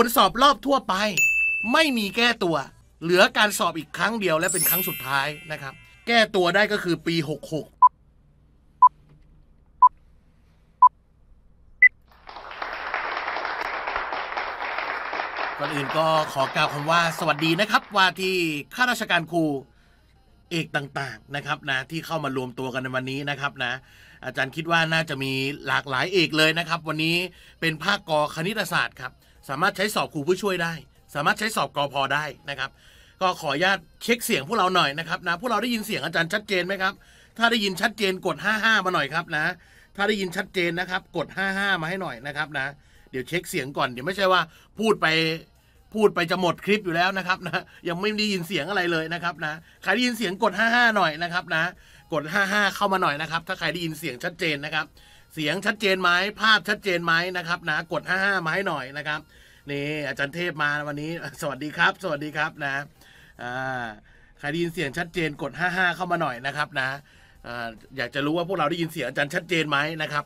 คนสอบรอบทั่วไป ไม่มีแก้ตัว เหลือการสอบอีกครั้งเดียวและเป็นครั้งสุดท้ายนะครับ แก้ตัวได้ก็คือปี 66ก่อนอื่นก็ขอกล่าวคำว่าสวัสดีนะครับ ว่าที่ข้าราชการครูเอกต่างๆนะครับนะที่เข้ามารวมตัวกันในวันนี้นะครับนะอาจารย์คิดว่าน่าจะมีหลากหลายเอกเลยนะครับ วันนี้เป็นภาคกอคณิตศาสตร์ครับ สามารถใช้สอบครูผู้ช่วยได้ สามารถใช้สอบกอพอได้นะครับ ก็ขออนุญาตเช็คเสียงพวกเราหน่อยนะครับนะพวกเราได้ยินเสียงอาจารย์ชัดเจนไหมครับ ถ้าได้ยินชัดเจนกด 55 มาหน่อยครับนะ ถ้าได้ยินชัดเจนนะครับ กด 55 มาให้หน่อยนะครับนะ เดี๋ยวเช็คเสียงก่อนเดี๋ยวไม่ใช่ว่าพูดไปพูดไปจะหมดคลิปอยู่แล้วนะครับนะยังไม่ได้ยินเสียงอะไรเลยนะครับนะใครได้ยินเสียงกด 55 หน่อยนะครับนะกด 55 เข้ามาหน่อยนะครับ ถ้าใครได้ยินเสียงชัดเจนนะครับ เสียงชัดเจนไหมภาพชัดเจนไหมนะครับนะกด 55มาให้หน่อยนะครับนี่อาจารย์เทพมาวันนี้ สวัสดีครับ สวัสดีครับนะอ่าใครได้ยินเสียงชัดเจนกด 55 เข้ามาหน่อยนะครับนะอ่าอยากจะรู้ว่าพวกเราได้ยินเสียงอาจารย์ชัดเจนไหมนะครับ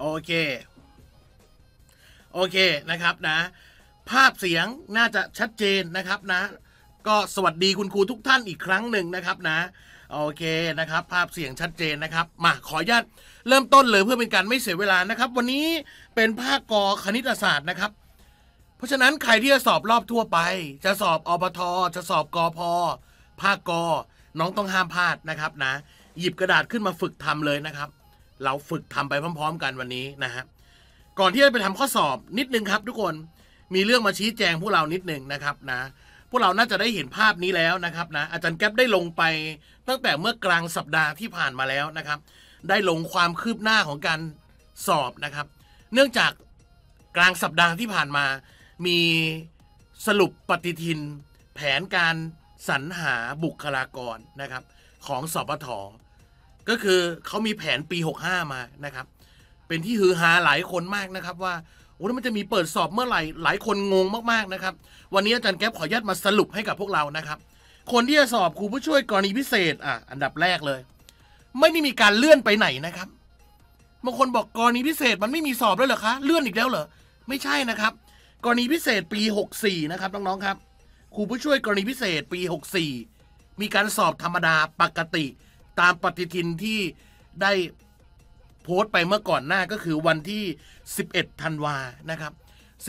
โอเค โอเคนะครับนะ ภาพเสียงน่าจะชัดเจนนะครับนะ ก็สวัสดีคุณครูทุกท่านอีกครั้งหนึ่งนะครับนะโอเคนะครับ ภาพเสียงชัดเจนนะครับ มาขออนุญาตเริ่มต้นเลยเพื่อเป็นการไม่เสียเวลานะครับ วันนี้เป็นภาคกอคณิตศาสตร์นะครับ เพราะฉะนั้นใครที่จะสอบรอบทั่วไป จะสอบอบทจะสอบกอพอภาคกอน้องต้องห้ามพลาดนะครับนะ หยิบกระดาษขึ้นมาฝึกทำเลยนะครับ เราฝึกทำไปพร้อม ๆ กันวันนี้นะฮะก่อนที่จะไปทำข้อสอบนิดนึงครับ ทุกคนมีเรื่องมาชี้แจงพวกเรานิดนึงนะครับนะ พวกเราน่าจะได้เห็นภาพนี้แล้วนะครับนะอาจารย์แก๊ปได้ลงไปตั้งแต่เมื่อกลางสัปดาห์ที่ผ่านมาแล้วนะครับ ได้ลงความคืบหน้าของการสอบนะครับ เนื่องจากกลางสัปดาห์ที่ผ่านมา มีสรุปปฏิทิน แผนการสรรหาบุคลากรนะครับ ของสปทก็คือเขามีแผนปี 65 มานะครับ เป็นที่ฮือฮาหลายคนมากนะครับว่า โอ้แล้วมันจะมีเปิดสอบเมื่อไหร่หลายคนงงมากๆนะครับ วันนี้อาจารย์แก๊ปขออนุญาตมาสรุปให้กับพวกเรานะครับ คนที่จะสอบครูผู้ช่วยกรณีพิเศษอะอันดับแรกเลย ไม่ได้มีการเลื่อนไปไหนนะครับบางคนบอกกรณีพิเศษมันไม่มีสอบแล้วเหรอคะเลื่อนอีกแล้วเหรอไม่ใช่นะครับ กรณีพิเศษปี 64 นะครับน้องๆครับครูผู้ช่วยกรณีพิเศษปี 64 มีการสอบธรรมดาปกติ ตามปฏิทินที่ได้ พสต์ไปเมื่อก่อนหน้าก็คือวันที่ 11 ธันวานะครับ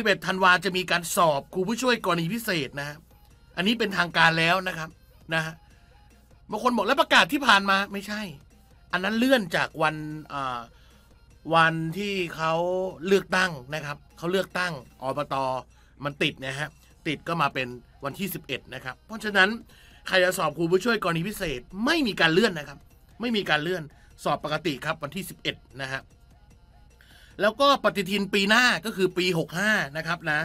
11 ธันวาจะมีการสอบครูผู้ช่วยกรณีพิเศษนะ อันนี้เป็นทางการแล้วนะครับนะบางคนบอกแล้วประกาศที่ผ่านมาไม่ใช่ อันนั้นเลื่อนจากวันอ่าวันที่เขาเลือกตั้งนะครับเขาเลือกตั้งอบตมันติดนะฮะติดก็มาเป็นวันที่ 11 นะครับ เพราะฉะนั้นใครจะสอบครูผู้ช่วยกรณีพิเศษ ไม่มีการเลื่อนนะครับ ไม่มีการเลื่อน สอบปกติครับวันที่ 11 นะฮะแล้วก็ปฏิทินปีหน้าก็คือปี 65 นะครับนะ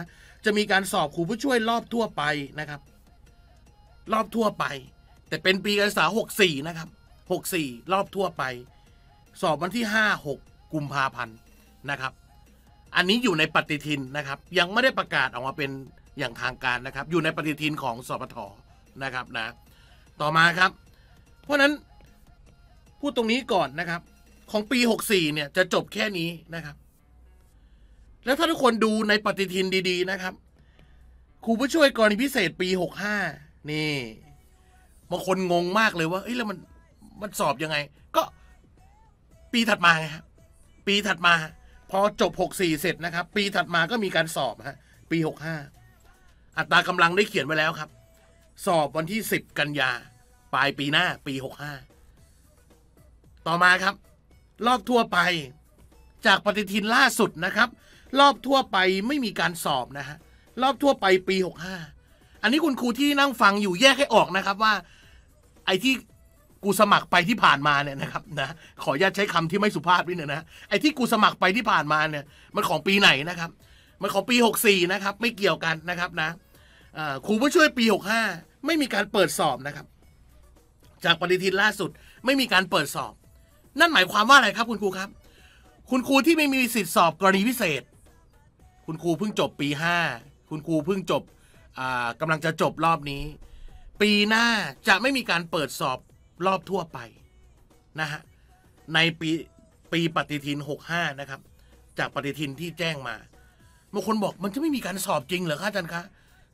จะมีการสอบครูผู้ช่วยรอบทั่วไปนะครับ รอบทั่วไป แต่เป็นปีการศึกษา 64 นะครับ 64 รอบทั่วไป สอบวันที่ 5 6 กุมภาพันธ์นะครับ อันนี้อยู่ในปฏิทินนะครับ ยังไม่ได้ประกาศออกมาเป็นอย่างทางการนะครับ อยู่ในปฏิทินของสปทนะครับนะ ต่อมาครับ เพราะฉะนั้น พูดตรงนี้ก่อนนะครับ ของปี 64 เนี่ยจะจบแค่นี้นะครับ แล้วถ้าทุกคนดูในปฏิทินดี ๆ นะครับครูผู้ช่วยกรณีพิเศษปี 65 นี่บางคนงงมากเลยว่าเอ้ยแล้วมันมันสอบยังไง ก็ปีถัดมาไงครับปีถัดมา พอจบ 64 เสร็จนะครับ ปีถัดมาก็มีการสอบฮะปี 65 อัตรากำลังได้เขียนไว้แล้วครับ สอบวันที่ 10 กันยา ปลายปีหน้าปี 65 ต่อมาครับ รอบทั่วไป จากปฏิทินล่าสุดนะครับ รอบทั่วไปไม่มีการสอบนะฮะรอบทั่วไปปี 65 อันนี้คุณครูที่นั่งฟังอยู่แยกให้ออกนะครับว่า ไอ้ที่กูสมัครไปที่ผ่านมาเนี่ยนะครับนะขออนุญาตใช้คำที่ไม่สุภาพนิดนึงนะไอ้ที่กูสมัครไปที่ผ่านมาเนี่ย มันของปีไหนนะครับ มันของปี 64 นะครับ ไม่เกี่ยวกันนะครับนะครูผู้ช่วยปี 65 ไม่มีการเปิดสอบนะครับ จากปฏิทินล่าสุด ไม่มีการเปิดสอบ นั่นหมายความว่าอะไรครับ คุณครูครับ คุณครูที่ไม่มีสิทธิสอบกรณีพิเศษ คุณครูเพิ่งจบปีห้าคุณครูเพิ่งจบอ่ากำลังจะจบรอบนี้ ปีหน้าจะไม่มีการเปิดสอบรอบทั่วไปนะฮะในปีปีปฏิทิน 65 นะครับ จากปฏิทินที่แจ้งมาบางคนบอกมันจะไม่มีการสอบจริงเหรอคะอาจารย์คะ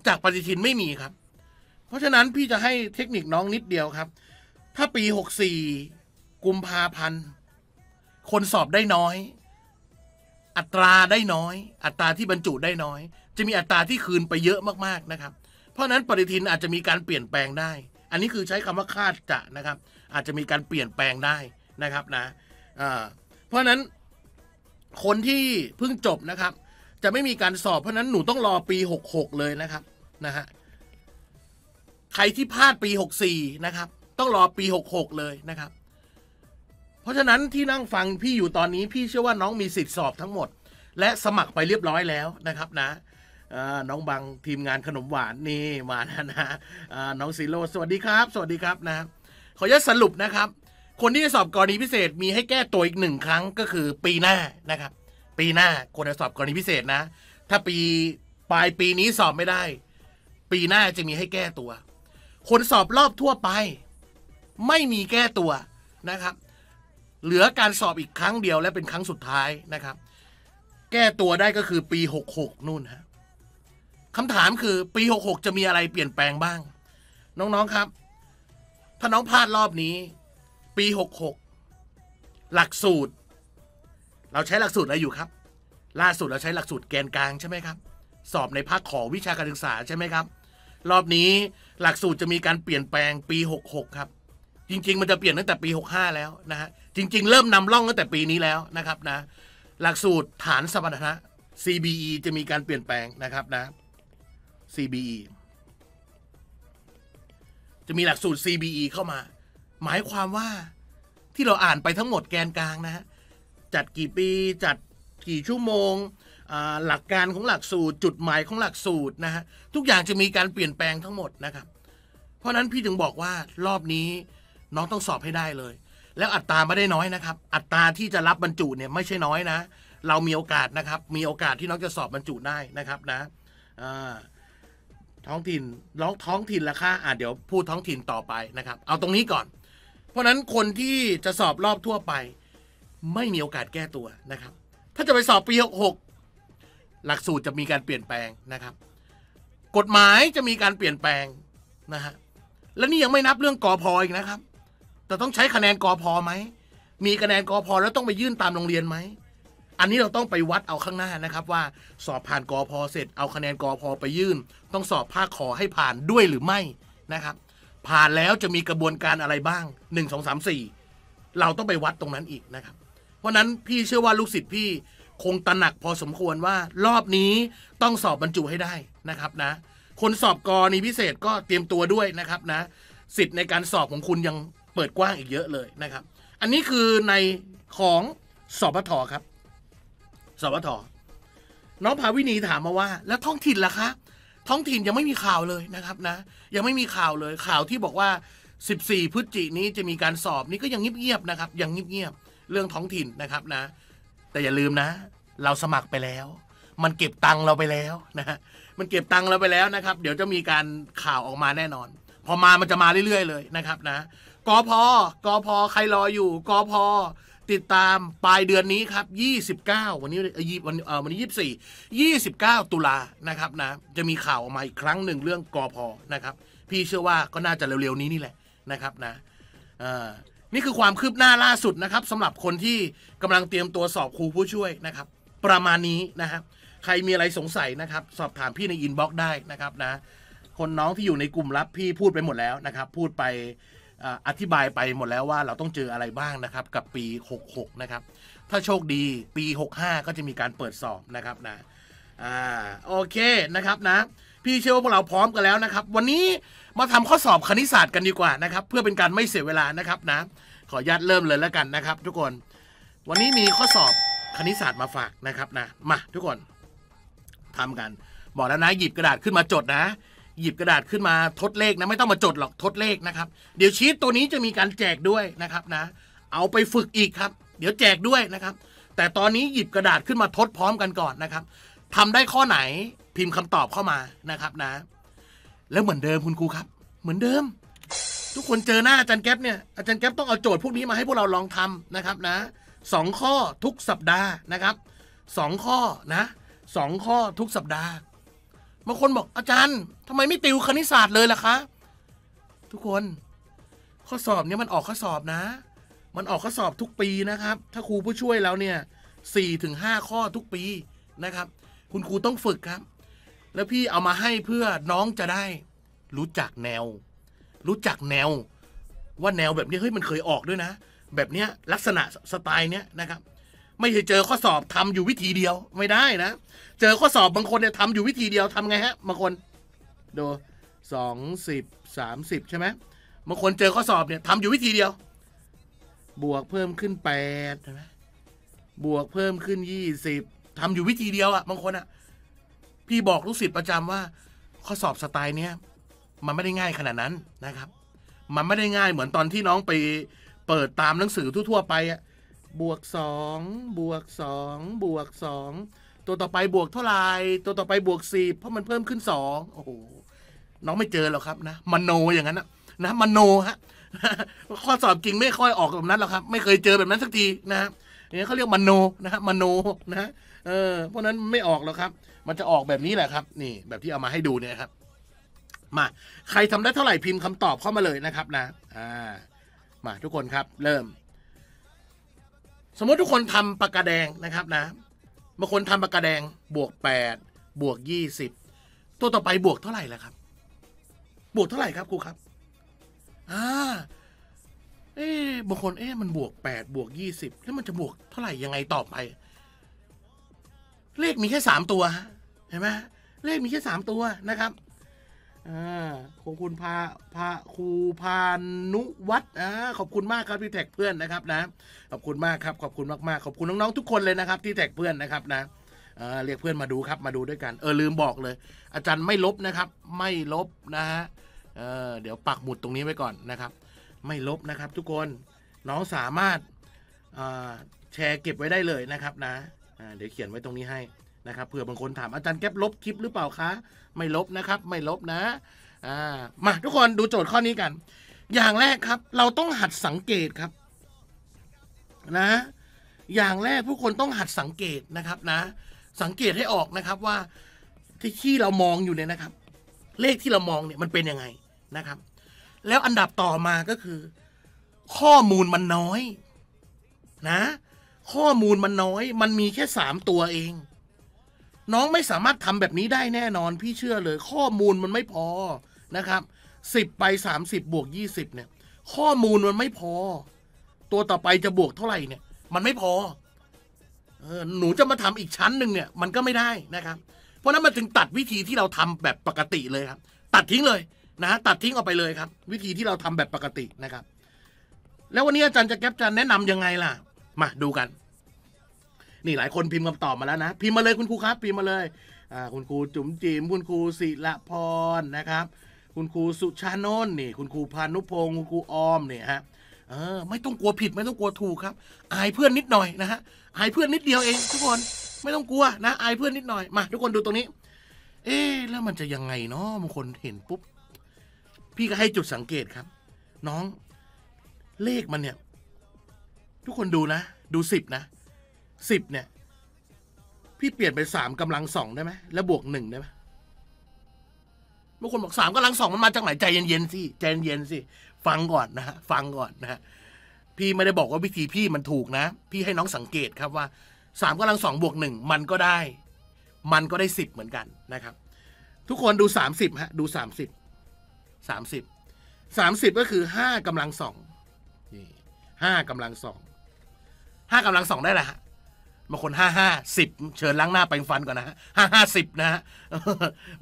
จากปฏิทินไม่มีครับ เพราะฉะนั้นพี่จะให้เทคนิคน้องนิดเดียวครับ ถ้าปี 64 กุมภาพันธ์คนสอบได้น้อย อัตราได้น้อย อัตราที่บรรจุได้น้อย จะมีอัตราที่คืนไปเยอะมากๆนะครับ เพราะนั้นปฏิทินอาจจะมีการเปลี่ยนแปลงได้ อันนี้คือใช้คำว่าคาดจะนะครับ อาจจะมีการเปลี่ยนแปลงได้นะครับนะเพราะนั้นคนที่เพิ่งจบนะครับ จะไม่มีการสอบเพราะฉะนั้นหนูต้องรอปี 66 เลยนะครับนะฮะใครที่พลาดปี 64 นะครับ ต้องรอปี 66 เลยนะครับ เพราะฉะนั้นที่นั่งฟังพี่อยู่ตอนนี้พี่เชื่อว่าน้องมีสิทธิ์สอบทั้งหมด และสมัครไปเรียบร้อยแล้วนะครับนะอ่าน้องบังทีมงานขนมหวานนี่มาแล้วนะอ่าน้องซีโรสวัสดีครับ สวัสดีครับนะขออนุญาตสรุปนะครับ คนที่จะสอบกรณีพิเศษมีให้แก้ตัวอีกหนึ่งครั้งก็คือปีหน้านะครับ ปีหน้าคนจะสอบกรณีพิเศษนะ ถ้าปีปลายปีนี้สอบไม่ได้ ปีหน้าจะมีให้แก้ตัว คนสอบรอบทั่วไป ไม่มีแก้ตัวนะครับ เหลือการสอบอีกครั้งเดียวและเป็นครั้งสุดท้ายนะครับ แก้ตัวได้ก็คือปี 66 นู่นฮะคำถามคือปี 66 จะมีอะไรเปลี่ยนแปลงบ้าง น้องๆครับ ถ้าน้องพลาดรอบนี้ ปี 66 หลักสูตร เราใช้หลักสูตรอะไรอยู่ครับ ล่าสุดเราใช้หลักสูตรแกนกลางใช่ไหมครับ สอบในภาคขอวิชาการศึกษาใช่ไหมครับ รอบนี้หลักสูตรจะมีการเปลี่ยนแปลงปี 66 ครับ จริง ๆ มันจะเปลี่ยนตั้งแต่ปี 65 แล้วนะฮะ จริง ๆ เริ่มนำร่องตั้งแต่ปีนี้แล้วนะครับนะ หลักสูตรฐานสมรรถนะ CBE จะมีการเปลี่ยนแปลงนะครับนะ CBE จะมีหลักสูตร CBE เข้ามา หมายความว่าที่เราอ่านไปทั้งหมดแกนกลางนะฮะจัดกี่ปีจัดกี่ชั่วโมง หลักการของหลักสูตร จุดหมายของหลักสูตรนะฮะทุกอย่างจะมีการเปลี่ยนแปลงทั้งหมดนะครับ เพราะนั้นพี่ถึงบอกว่ารอบนี้น้องต้องสอบให้ได้เลย แล้วอัตราไม่ได้น้อยนะครับ อัตราที่จะรับบรรจุเนี่ยไม่ใช่น้อยนะ เรามีโอกาสนะครับ มีโอกาสที่น้องจะสอบบรรจุได้นะครับนะท้องถิ่นร้องท้องถิ่นละค่ะอะเดี๋ยวพูดท้องถิ่นต่อไปนะครับ เอาตรงนี้ก่อน เพราะฉะนั้นคนที่จะสอบรอบทั่วไป ไม่มีโอกาสแก้ตัวนะครับ ถ้าจะไปสอบปี66หลักสูตรจะมีการเปลี่ยนแปลงนะครับ กฎหมายจะมีการเปลี่ยนแปลงนะฮะและนี่ยังไม่นับเรื่องกอพออีกนะครับ แต่ต้องใช้คะแนนกอพอไหม มีคะแนนกอพอแล้วต้องไปยื่นตามโรงเรียนไหม อันนี้เราต้องไปวัดเอาข้างหน้านะครับ ว่าสอบผ่านกอพอเสร็จเอาคะแนนกอพอไปยื่น ต้องสอบภาคขอให้ผ่านด้วยหรือไม่นะครับ ผ่านแล้วจะมีกระบวนการอะไรบ้างหนึ่งสองสามสี่เราต้องไปวัดตรงนั้นอีกนะครับ เพราะฉะนั้นพี่เชื่อว่าลูกศิษย์พี่คงตระหนักพอสมควรว่ารอบนี้ต้องสอบบรรจุให้ได้นะครับนะ คนสอบกรณีพิเศษก็เตรียมตัวด้วยนะครับนะ สิทธิ์ในการสอบของคุณยัง เปิดกว้างอีกเยอะเลยนะครับ อันนี้คือในของสปทครับสปทน้องภาวินีถามมาว่า แล้วท้องถิ่นล่ะคะ ท้องถิ่นยังไม่มีข่าวเลยนะครับนะ ยังไม่มีข่าวเลยข่าวที่บอกว่า 14 พฤศจินี้จะมีการสอบนี่ก็ยังเงียบๆนะครับ ยังเงียบๆเรื่องท้องถิ่นนะครับนะ แต่อย่าลืมนะ เราสมัครไปแล้ว มันเก็บตังค์เราไปแล้วนะฮะมันเก็บตังค์เราไปแล้วนะครับ เดี๋ยวจะมีการข่าวออกมาแน่นอน พอมามันจะมาเรื่อยๆเลยนะครับนะ กอพอกอพอใครรออยู่กอพอติดตามปลายเดือนนี้ครับ 29 วันนี้เอ่อยี่วันเอ่อวันนี้24 29 ตุลานะครับนะ จะมีข่าวออกมาอีกครั้งหนึ่งเรื่องกอพอนะครับ พี่เชื่อว่าก็น่าจะเร็วๆนี้นี่แหละนะครับนะเอ่อนี่คือความคืบหน้าล่าสุดนะครับสำหรับคนที่กำลังเตรียมตัวสอบครูผู้ช่วยนะครับ ประมาณนี้นะครับใครมีอะไรสงสัยนะครับ สอบถามพี่ในอินบ็อกซ์ได้นะครับนะ คนน้องที่อยู่ในกลุ่มลับพี่พูดไปหมดแล้วนะครับ พูดไป อธิบายไปหมดแล้วว่าเราต้องเจออะไรบ้างนะครับ กับปี 66 นะครับ ถ้าโชคดีปี 65 ก็จะมีการเปิดสอบนะครับนะอ่าโอเคนะครับนะ พี่เชื่อว่าพวกเราพร้อมกันแล้วนะครับ วันนี้มาทำข้อสอบคณิตศาสตร์กันดีกว่านะครับ เพื่อเป็นการไม่เสียเวลานะครับนะ ขออนุญาตเริ่มเลยแล้วกันนะครับ ทุกคน วันนี้มีข้อสอบคณิตศาสตร์มาฝากนะครับนะมาทุกคนทำกัน บอกแล้วนะหยิบกระดาษขึ้นมาจดนะ หยิบกระดาษขึ้นมาทดเลขนะไม่ต้องมาจดหรอกทดเลขนะครับ เดี๋ยวชีตตัวนี้จะมีการแจกด้วยนะครับนะ เอาไปฝึกอีกครับ เดี๋ยวแจกด้วยนะครับ แต่ตอนนี้หยิบกระดาษขึ้นมาทดพร้อมกันก่อนนะครับทำได้ข้อไหนพิมพ์คำตอบเข้ามานะครับนะ แล้วเหมือนเดิมคุณครูครับ เหมือนเดิม ทุกคนเจอหน้าอาจารย์แก๊ปเนี่ยอาจารย์แก๊ปต้องเอาโจทย์พวกนี้มาให้พวกเราลองทำนะครับนะสองข้อทุกสัปดาห์นะครับสองข้อนะสองข้อทุกสัปดาห์ บางคนบอกอาจารย์ทำไมไม่ติวคณิตศาสตร์เลยล่ะคะ ทุกคนข้อสอบเนี่ยมันออกข้อสอบนะ มันออกข้อสอบทุกปีนะครับ ถ้าครูผู้ช่วยแล้วเนี่ยสี่ถึงห้าข้อทุกปีนะครับ คุณครูต้องฝึกครับ แล้วพี่เอามาให้เพื่อน้องจะได้ รู้จักแนว รู้จักแนว ว่าแนวแบบนี้เฮ้ยมันเคยออกด้วยนะ แบบเนี้ยลักษณะสไตล์เนี้ยนะครับ ไม่ใช่เจอข้อสอบทำอยู่วิธีเดียวไม่ได้นะ เจอข้อสอบบางคนเนี่ยทำอยู่วิธีเดียวทำไงฮะบางคนดูสองสิบสามสิบใช่ไหมบางคนเจอข้อสอบเนี่ยทำอยู่วิธีเดียว บวกเพิ่มขึ้นแปดใช่ไหมบวกเพิ่มขึ้นยี่สิบทำอยู่วิธีเดียวอะบางคนอะพี่บอกลูกศิษย์ประจำว่า ข้อสอบสไตล์เนี้ยมันไม่ได้ง่ายขนาดนั้นนะครับ มันไม่ได้ง่ายเหมือนตอนที่น้องไปเปิดตามหนังสือทั่วๆไปอะบวกสองบวกสองบวกสอง ตัวต่อไปบวกเท่าไหร่ตัวต่อไปบวกสิบเพราะมันเพิ่มขึ้นสองโอ้โหน้องไม่เจอหรอกครับนะมโนอย่างนั้นนะนะมโนฮะข้อสอบจริงไม่ค่อยออกแบบนั้นหรอกครับ ไม่เคยเจอแบบนั้นสักทีนะฮะอย่างนี้เขาเรียกมโนนะฮะมโนนะฮะเออเพราะนั้นไม่ออกหรอกครับ มันจะออกแบบนี้แหละครับ นี่ แบบที่เอามาให้ดูเนี่ยครับ มาใครทำได้เท่าไหร่พิมพ์คำตอบเข้ามาเลยนะครับ นะอ่ามาทุกคนครับ เริ่ม สมมติทุกคนทำปากกาแดงนะครับนะ บางคนทำปากกาแดงบวกแปดบวกยี่สิบตัวต่อไปบวกเท่าไหร่ล่ะครับ บวกเท่าไหร่ครับครูครับอ่าเอ๊บางคนเอ๊มันบวกแปดบวกยี่สิบแล้วมันจะบวกเท่าไหร่ยังไงต่อไป เลขมีแค่สามตัวฮะเห็นไหมเลขมีแค่สามตัวนะครับ อ่าของคุณพาพาครูพานุวัฒน์อ่าขอบคุณมากครับที่แท็กเพื่อนนะครับนะ ขอบคุณมากครับ ขอบคุณมากๆ ขอบคุณน้องๆทุกคนเลยนะครับ ที่แท็กเพื่อนนะครับนะอ่าเรียกเพื่อนมาดูครับมาดูด้วยกันเออลืมบอกเลย อาจารย์ไม่ลบนะครับ ไม่ลบนะฮะเออเดี๋ยวปักหมุดตรงนี้ไว้ก่อนนะครับ ไม่ลบนะครับ ทุกคนน้องสามารถแชร์เก็บไว้ได้เลยนะครับนะเดี๋ยวเขียนไว้ตรงนี้ให้นะครับเผื่อบางคนถามอาจารย์แก๊ปลบคลิปหรือเปล่าคะ ไม่ลบนะครับ ไม่ลบนะอ่ามาทุกคนดูโจทย์ข้อนี้กัน อย่างแรกครับ เราต้องหัดสังเกตครับ นะ อย่างแรกผู้คนต้องหัดสังเกตนะครับนะ สังเกตให้ออกนะครับว่าที่ที่เรามองอยู่เนี่ยนะครับ เลขที่เรามองเนี่ยมันเป็นยังไงนะครับ แล้วอันดับต่อมาก็คือ ข้อมูลมันน้อย นะ ข้อมูลมันน้อย มันมีแค่สามตัวเอง น้องไม่สามารถทำแบบนี้ได้แน่นอน พี่เชื่อเลย ข้อมูลมันไม่พอนะครับสิบไปสามสิบบวกยี่สิบเนี่ย ข้อมูลมันไม่พอ ตัวต่อไปจะบวกเท่าไหร่เนี่ย มันไม่พอเออหนูจะมาทำอีกชั้นหนึ่งเนี่ย มันก็ไม่ได้นะครับ เพราะนั้นมันจึงตัดวิธีที่เราทำแบบปกติเลยครับ ตัดทิ้งเลยนะตัดทิ้งออกไปเลยครับ วิธีที่เราทำแบบปกตินะครับ แล้ววันนี้อาจารย์จะแก๊ปจะแนะนำยังไงล่ะ มาดูกัน นี่หลายคนพิมพ์คำตอบมาแล้วนะ พิมพ์มาเลยคุณครูครับ พิมพ์มาเลยอ่าคุณครูจุ๋มจิ๋มคุณครูศิละพรนะครับ คุณครูสุชานนท์นี่ คุณครูพานุพงศ์คุณครูออมเนี่ยฮะเออไม่ต้องกลัวผิดไม่ต้องกลัวถูกครับ อายเพื่อนนิดหน่อยนะฮะอายเพื่อนนิดเดียวเอง ทุกคนไม่ต้องกลัวนะอายเพื่อนนิดหน่อยมาทุกคนดูตรงนี้ เอ๊แล้วมันจะยังไงเนาะบางคนเห็นปุ๊บพี่ก็ให้จุดสังเกตครับ น้องเลขมันเนี่ย ทุกคนดูนะ ดูสิบนะ สิบเนี่ย พี่เปลี่ยนเป็นสามกำลังสองได้ไหมแล้วบวกหนึ่งได้ไหมบางคนบอกสามกำลังสองมันมาจากไหนใจเย็นๆสิใจเย็นๆสิฟังก่อนนะฮะฟังก่อนนะฮะพี่ไม่ได้บอกว่าวิธีพี่มันถูกนะ พี่ให้น้องสังเกตครับว่าสามกำลังสองบวกหนึ่งมันก็ได้ มันก็ได้สิบเหมือนกันนะครับ ทุกคนดูสามสิบฮะดูสามสิบสามสิบสามสิบก็คือห้ากำลังสองห้ากำลังสองห้ากำลังสองได้แหละฮะ บางคนห้าห้าสิบเชิญล้างหน้าแปรงฟันก่อนนะฮะห้าห้าสิบนะฮะ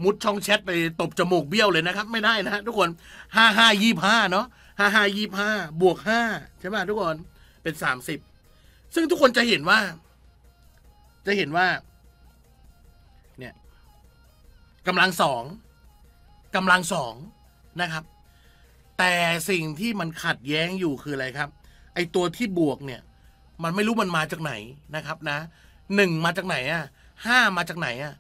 มุดช่องแชทไปตบจมูกเบี้ยวเลยนะครับ ไม่ได้นะฮะทุกคนห้าห้ายี่ห้าเนาะห้าห้ายี่ห้าบวกห้าใช่ไหมทุกคนเป็นสามสิบซึ่งทุกคนจะเห็นว่า จะเห็นว่า เนี่ยกำลังสองกำลังสองนะครับ แต่สิ่งที่มันขัดแย้งอยู่คืออะไรครับ ไอตัวที่บวกเนี่ย มันไม่รู้มันมาจากไหนนะครับนะหนึ่งมาจากไหนอะห้ามาจากไหนอะ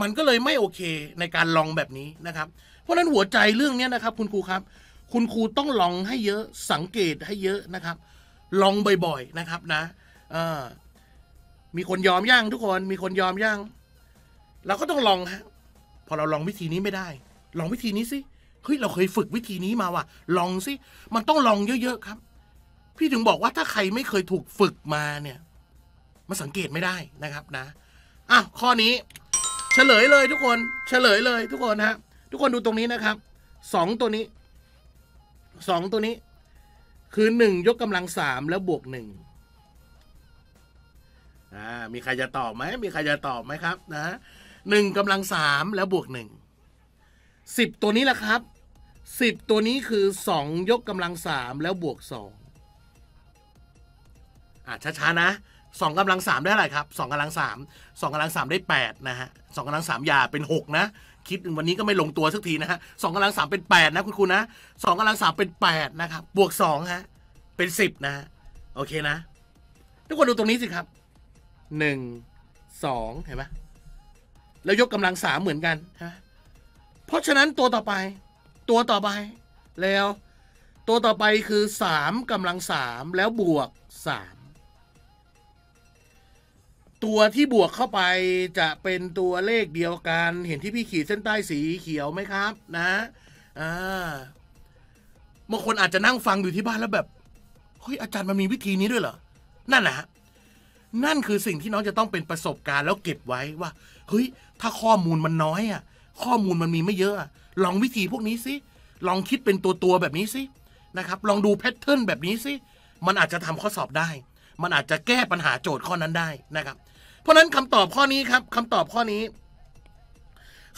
มันก็เลยไม่โอเคในการลองแบบนี้นะครับ เพราะฉะนั้นหัวใจเรื่องนี้นะครับ คุณครูครับ คุณครูต้องลองให้เยอะสังเกตให้เยอะนะครับ ลองบ่อยๆนะครับนะมีคนยอมย่างทุกคนมีคนยอมย่างเราก็ต้องลองฮะพอเราลองวิธีนี้ไม่ได้ ลองวิธีนี้สิเฮ้ยเราเคยฝึกวิธีนี้มาว่ะลองสิมันต้องลองเยอะๆครับ พี่ถึงบอกว่าถ้าใครไม่เคยถูกฝึกมาเนี่ยมันสังเกตไม่ได้นะครับนะอะข้อนี้ เฉลยเลยทุกคน เฉลยเลยทุกคนฮะทุกคนดูตรงนี้นะครับสองตัวนี้สองตัวนี้ คือหนึ่งยกกำลังสามแล้วบวกหนึ่งอ่ามีใครจะตอบไหมมีใครจะตอบไหมครับนะหนึ่งกำลังสามแล้วบวกหนึ่งสิบตัวนี้แหละครับสิบตัวนี้คือสองยกกำลังสามแล้วบวกสอง อ่าช้าๆนะสองกำลังสามได้เท่าไรครับสองกำลังสามสองกำลังสามได้แปดนะฮะสองกำลังสามอย่าเป็นหกนะ คิดวันนี้ก็ไม่ลงตัวสักทีนะฮะสองกำลังสามเป็นแปดนะคุณครูนะสองกำลังสามเป็นแปดนะครับบวกสองฮะเป็นสิบนะฮะโอเคนะ ทุกคนดูตรงนี้สิครับหนึ่งสองเห็นไหมแล้วยกกำลังสามเหมือนกันฮะเพราะฉะนั้นตัวต่อไป ตัวต่อไป แล้ว ตัวต่อไปคือสามกำลังสามแล้วบวกสาม ตัวที่บวกเข้าไปจะเป็นตัวเลขเดียวกัน เห็นที่พี่ขีดเส้นใต้สีเขียวไหมครับ นะ อ่าบางคนอาจจะนั่งฟังอยู่ที่บ้านแล้วแบบ เฮ้ยอาจารย์มันมีวิธีนี้ด้วยเหรอ นั่นแหละนั่นคือสิ่งที่น้องจะต้องเป็นประสบการณ์แล้วเก็บไว้ว่า เฮ้ย ถ้าข้อมูลมันน้อยอะ ข้อมูลมันมีไม่เยอะ ลองวิธีพวกนี้สิลองคิดเป็นตัวตัวแบบนี้สินะครับ ลองดูแพทเทิร์นแบบนี้สิมันอาจจะทำข้อสอบได้ มันอาจจะแก้ปัญหาโจทย์ข้อนั้นได้นะครับ เพราะนั้นคำตอบข้อนี้ครับคำตอบข้อนี้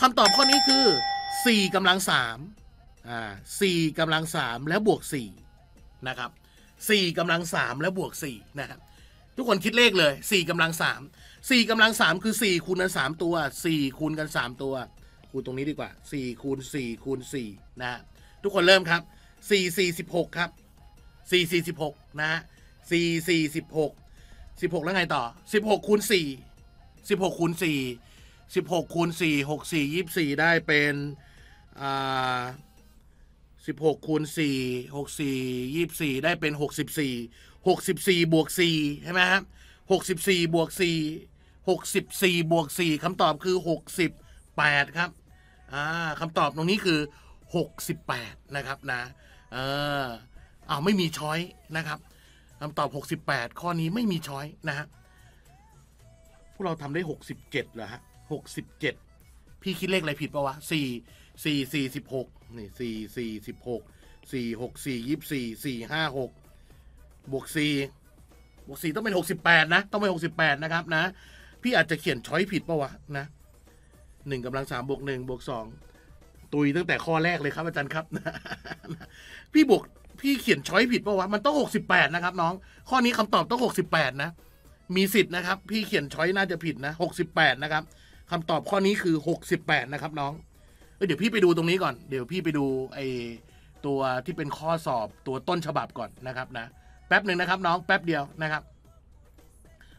คำตอบข้อนี้คือสี่กำลังสามอ่าสี่กำลังสามแล้วบวกสี่นะครับสี่กำลังสามแล้วบวกสี่นะครับทุกคนคิดเลขเลยสี่กำลังสามสี่กำลังสามคือสี่คูณกันสามตัวสี่คูณกันสามตัวคูณตรงนี้ดีกว่าสี่คูณสี่คูณสี่นะฮะทุกคนเริ่มครับสี่สี่สิบหกครับสี่สี่สิบหกนะฮะสี่สี่สิบหก สิบหกแล้วไงต่อสิบหกคูณสี่สิบหกคูณสี่สิบหกคูณสี่หกสี่ยี่สี่ได้เป็นอ่าสิบหกคูณสี่หกสี่ยี่สี่ได้เป็นหกสิบสี่หกสิบสี่บวกสี่ใช่ไหมครับหกสิบสี่บวกสี่หกสิบสี่บวกสี่คำตอบคือหกสิบแปดครับอ่าคำตอบตรงนี้คือหกสิบแปดนะครับนะเอออ้าวไม่มีช้อยนะครับ คำตอบหกสิบแปดข้อนี้ไม่มีช้อยนะฮะ พวกเราทำได้หกสิบเหรอฮะหกสิบเจ็ดพี่คิดเลขอะไรผิดปะวะสี่สี่สี่สิบหกนี่สี่สี่สิบหกสี่หกสี่ยี่สี่สี่ห้าหกบวกสี่บวกสี่ต้องเป็นหกสิบแปดนะ ต้องเป็นหกสิบแปดนะครับนะ พี่อาจจะเขียนช้อยผิดปะวะนะหนึ่งกำลังสามบวกหนึ่งบวกสองตุยตั้งแต่ข้อแรกเลยครับอาจารย์ครับ พี่บวก พี่เขียนช้อยผิดปะวะ มันต้องหกสิบแปดนะครับ น้อง ข้อนี้คำตอบต้องหกสิบแปดนะ มีสิทธิ์นะครับ พี่เขียนช้อยน่าจะผิดนะหกสิบแปดนะครับคำตอบข้อนี้คือ68นะครับ น้องเอเดี๋ยวพี่ไปดูตรงนี้ก่อน เดี๋ยวพี่ไปดูไอตัวที่เป็นข้อสอบตัวต้นฉบับก่อนนะครับนะ แป๊บหนึ่งนะครับ น้องแป๊บเดียวนะครับ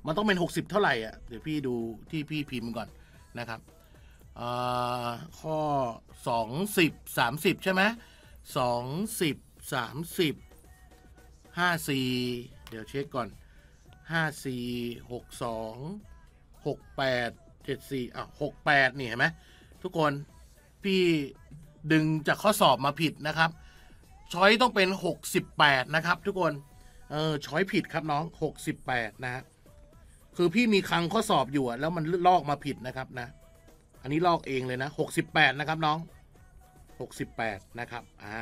มันต้องเป็น60เท่าไหร่อะ เดี๋ยวพี่ดูที่พี่พิมพ์ก่อนนะครับเอ่อข้อ20 30ใช่ไหม20 30 54 เดี๋ยวเช็คก่อน 54 62 68เจ็ดสี่อะหกแปดนี่เห็นไหมทุกคนพี่ดึงจากข้อสอบมาผิดนะครับ ช้อยต้องเป็นหกสิบแปดนะครับ ทุกคนเออช้อยผิดครับน้องหกสิบแปดนะฮะคือพี่มีคลังข้อสอบอยู่แล้วมันลอกมาผิดนะครับนะ อันนี้ลอกเองเลยนะหกสิบแปดนะครับน้องหกสิบแปดนะครับ อ่า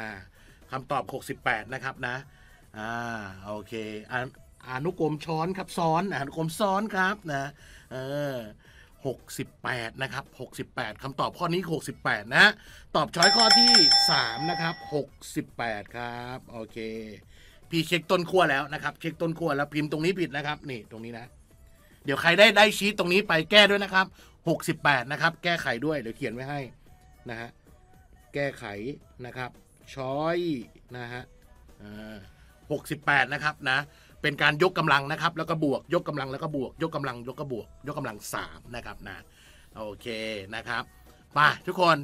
คำตอบหกสิบแปดนะครับนะ อ่า โอเคอาอนุกรมช้อนครับซ้อนอนุกรมซ้อนครับนะ เออ68 นะครับ 68คำตอบข้อนี้ 68 นะ ตอบช้อยข้อที่ 3 นะครับ 68 ครับ โอเค พี่เช็คต้นขั้วแล้วนะครับ เช็คต้นขั้วแล้วพิมพ์ตรงนี้ผิดนะครับ นี่ตรงนี้นะ เดี๋ยวใครได้ได้ชีตตรงนี้ไปแก้ด้วยนะครับ 68 นะครับ แก้ไขด้วย เดี๋ยวเขียนไว้ให้นะฮะ แก้ไขนะครับ ช้อยนะฮะอ่า68นะครับนะเป็นการยกกำลังนะครับ แล้วก็บวกยกกำลังแล้วก็บวก ยกกำลังยกก็บวก ยกกำลังสามนะครับนะโอเคนะครับไปทุกคน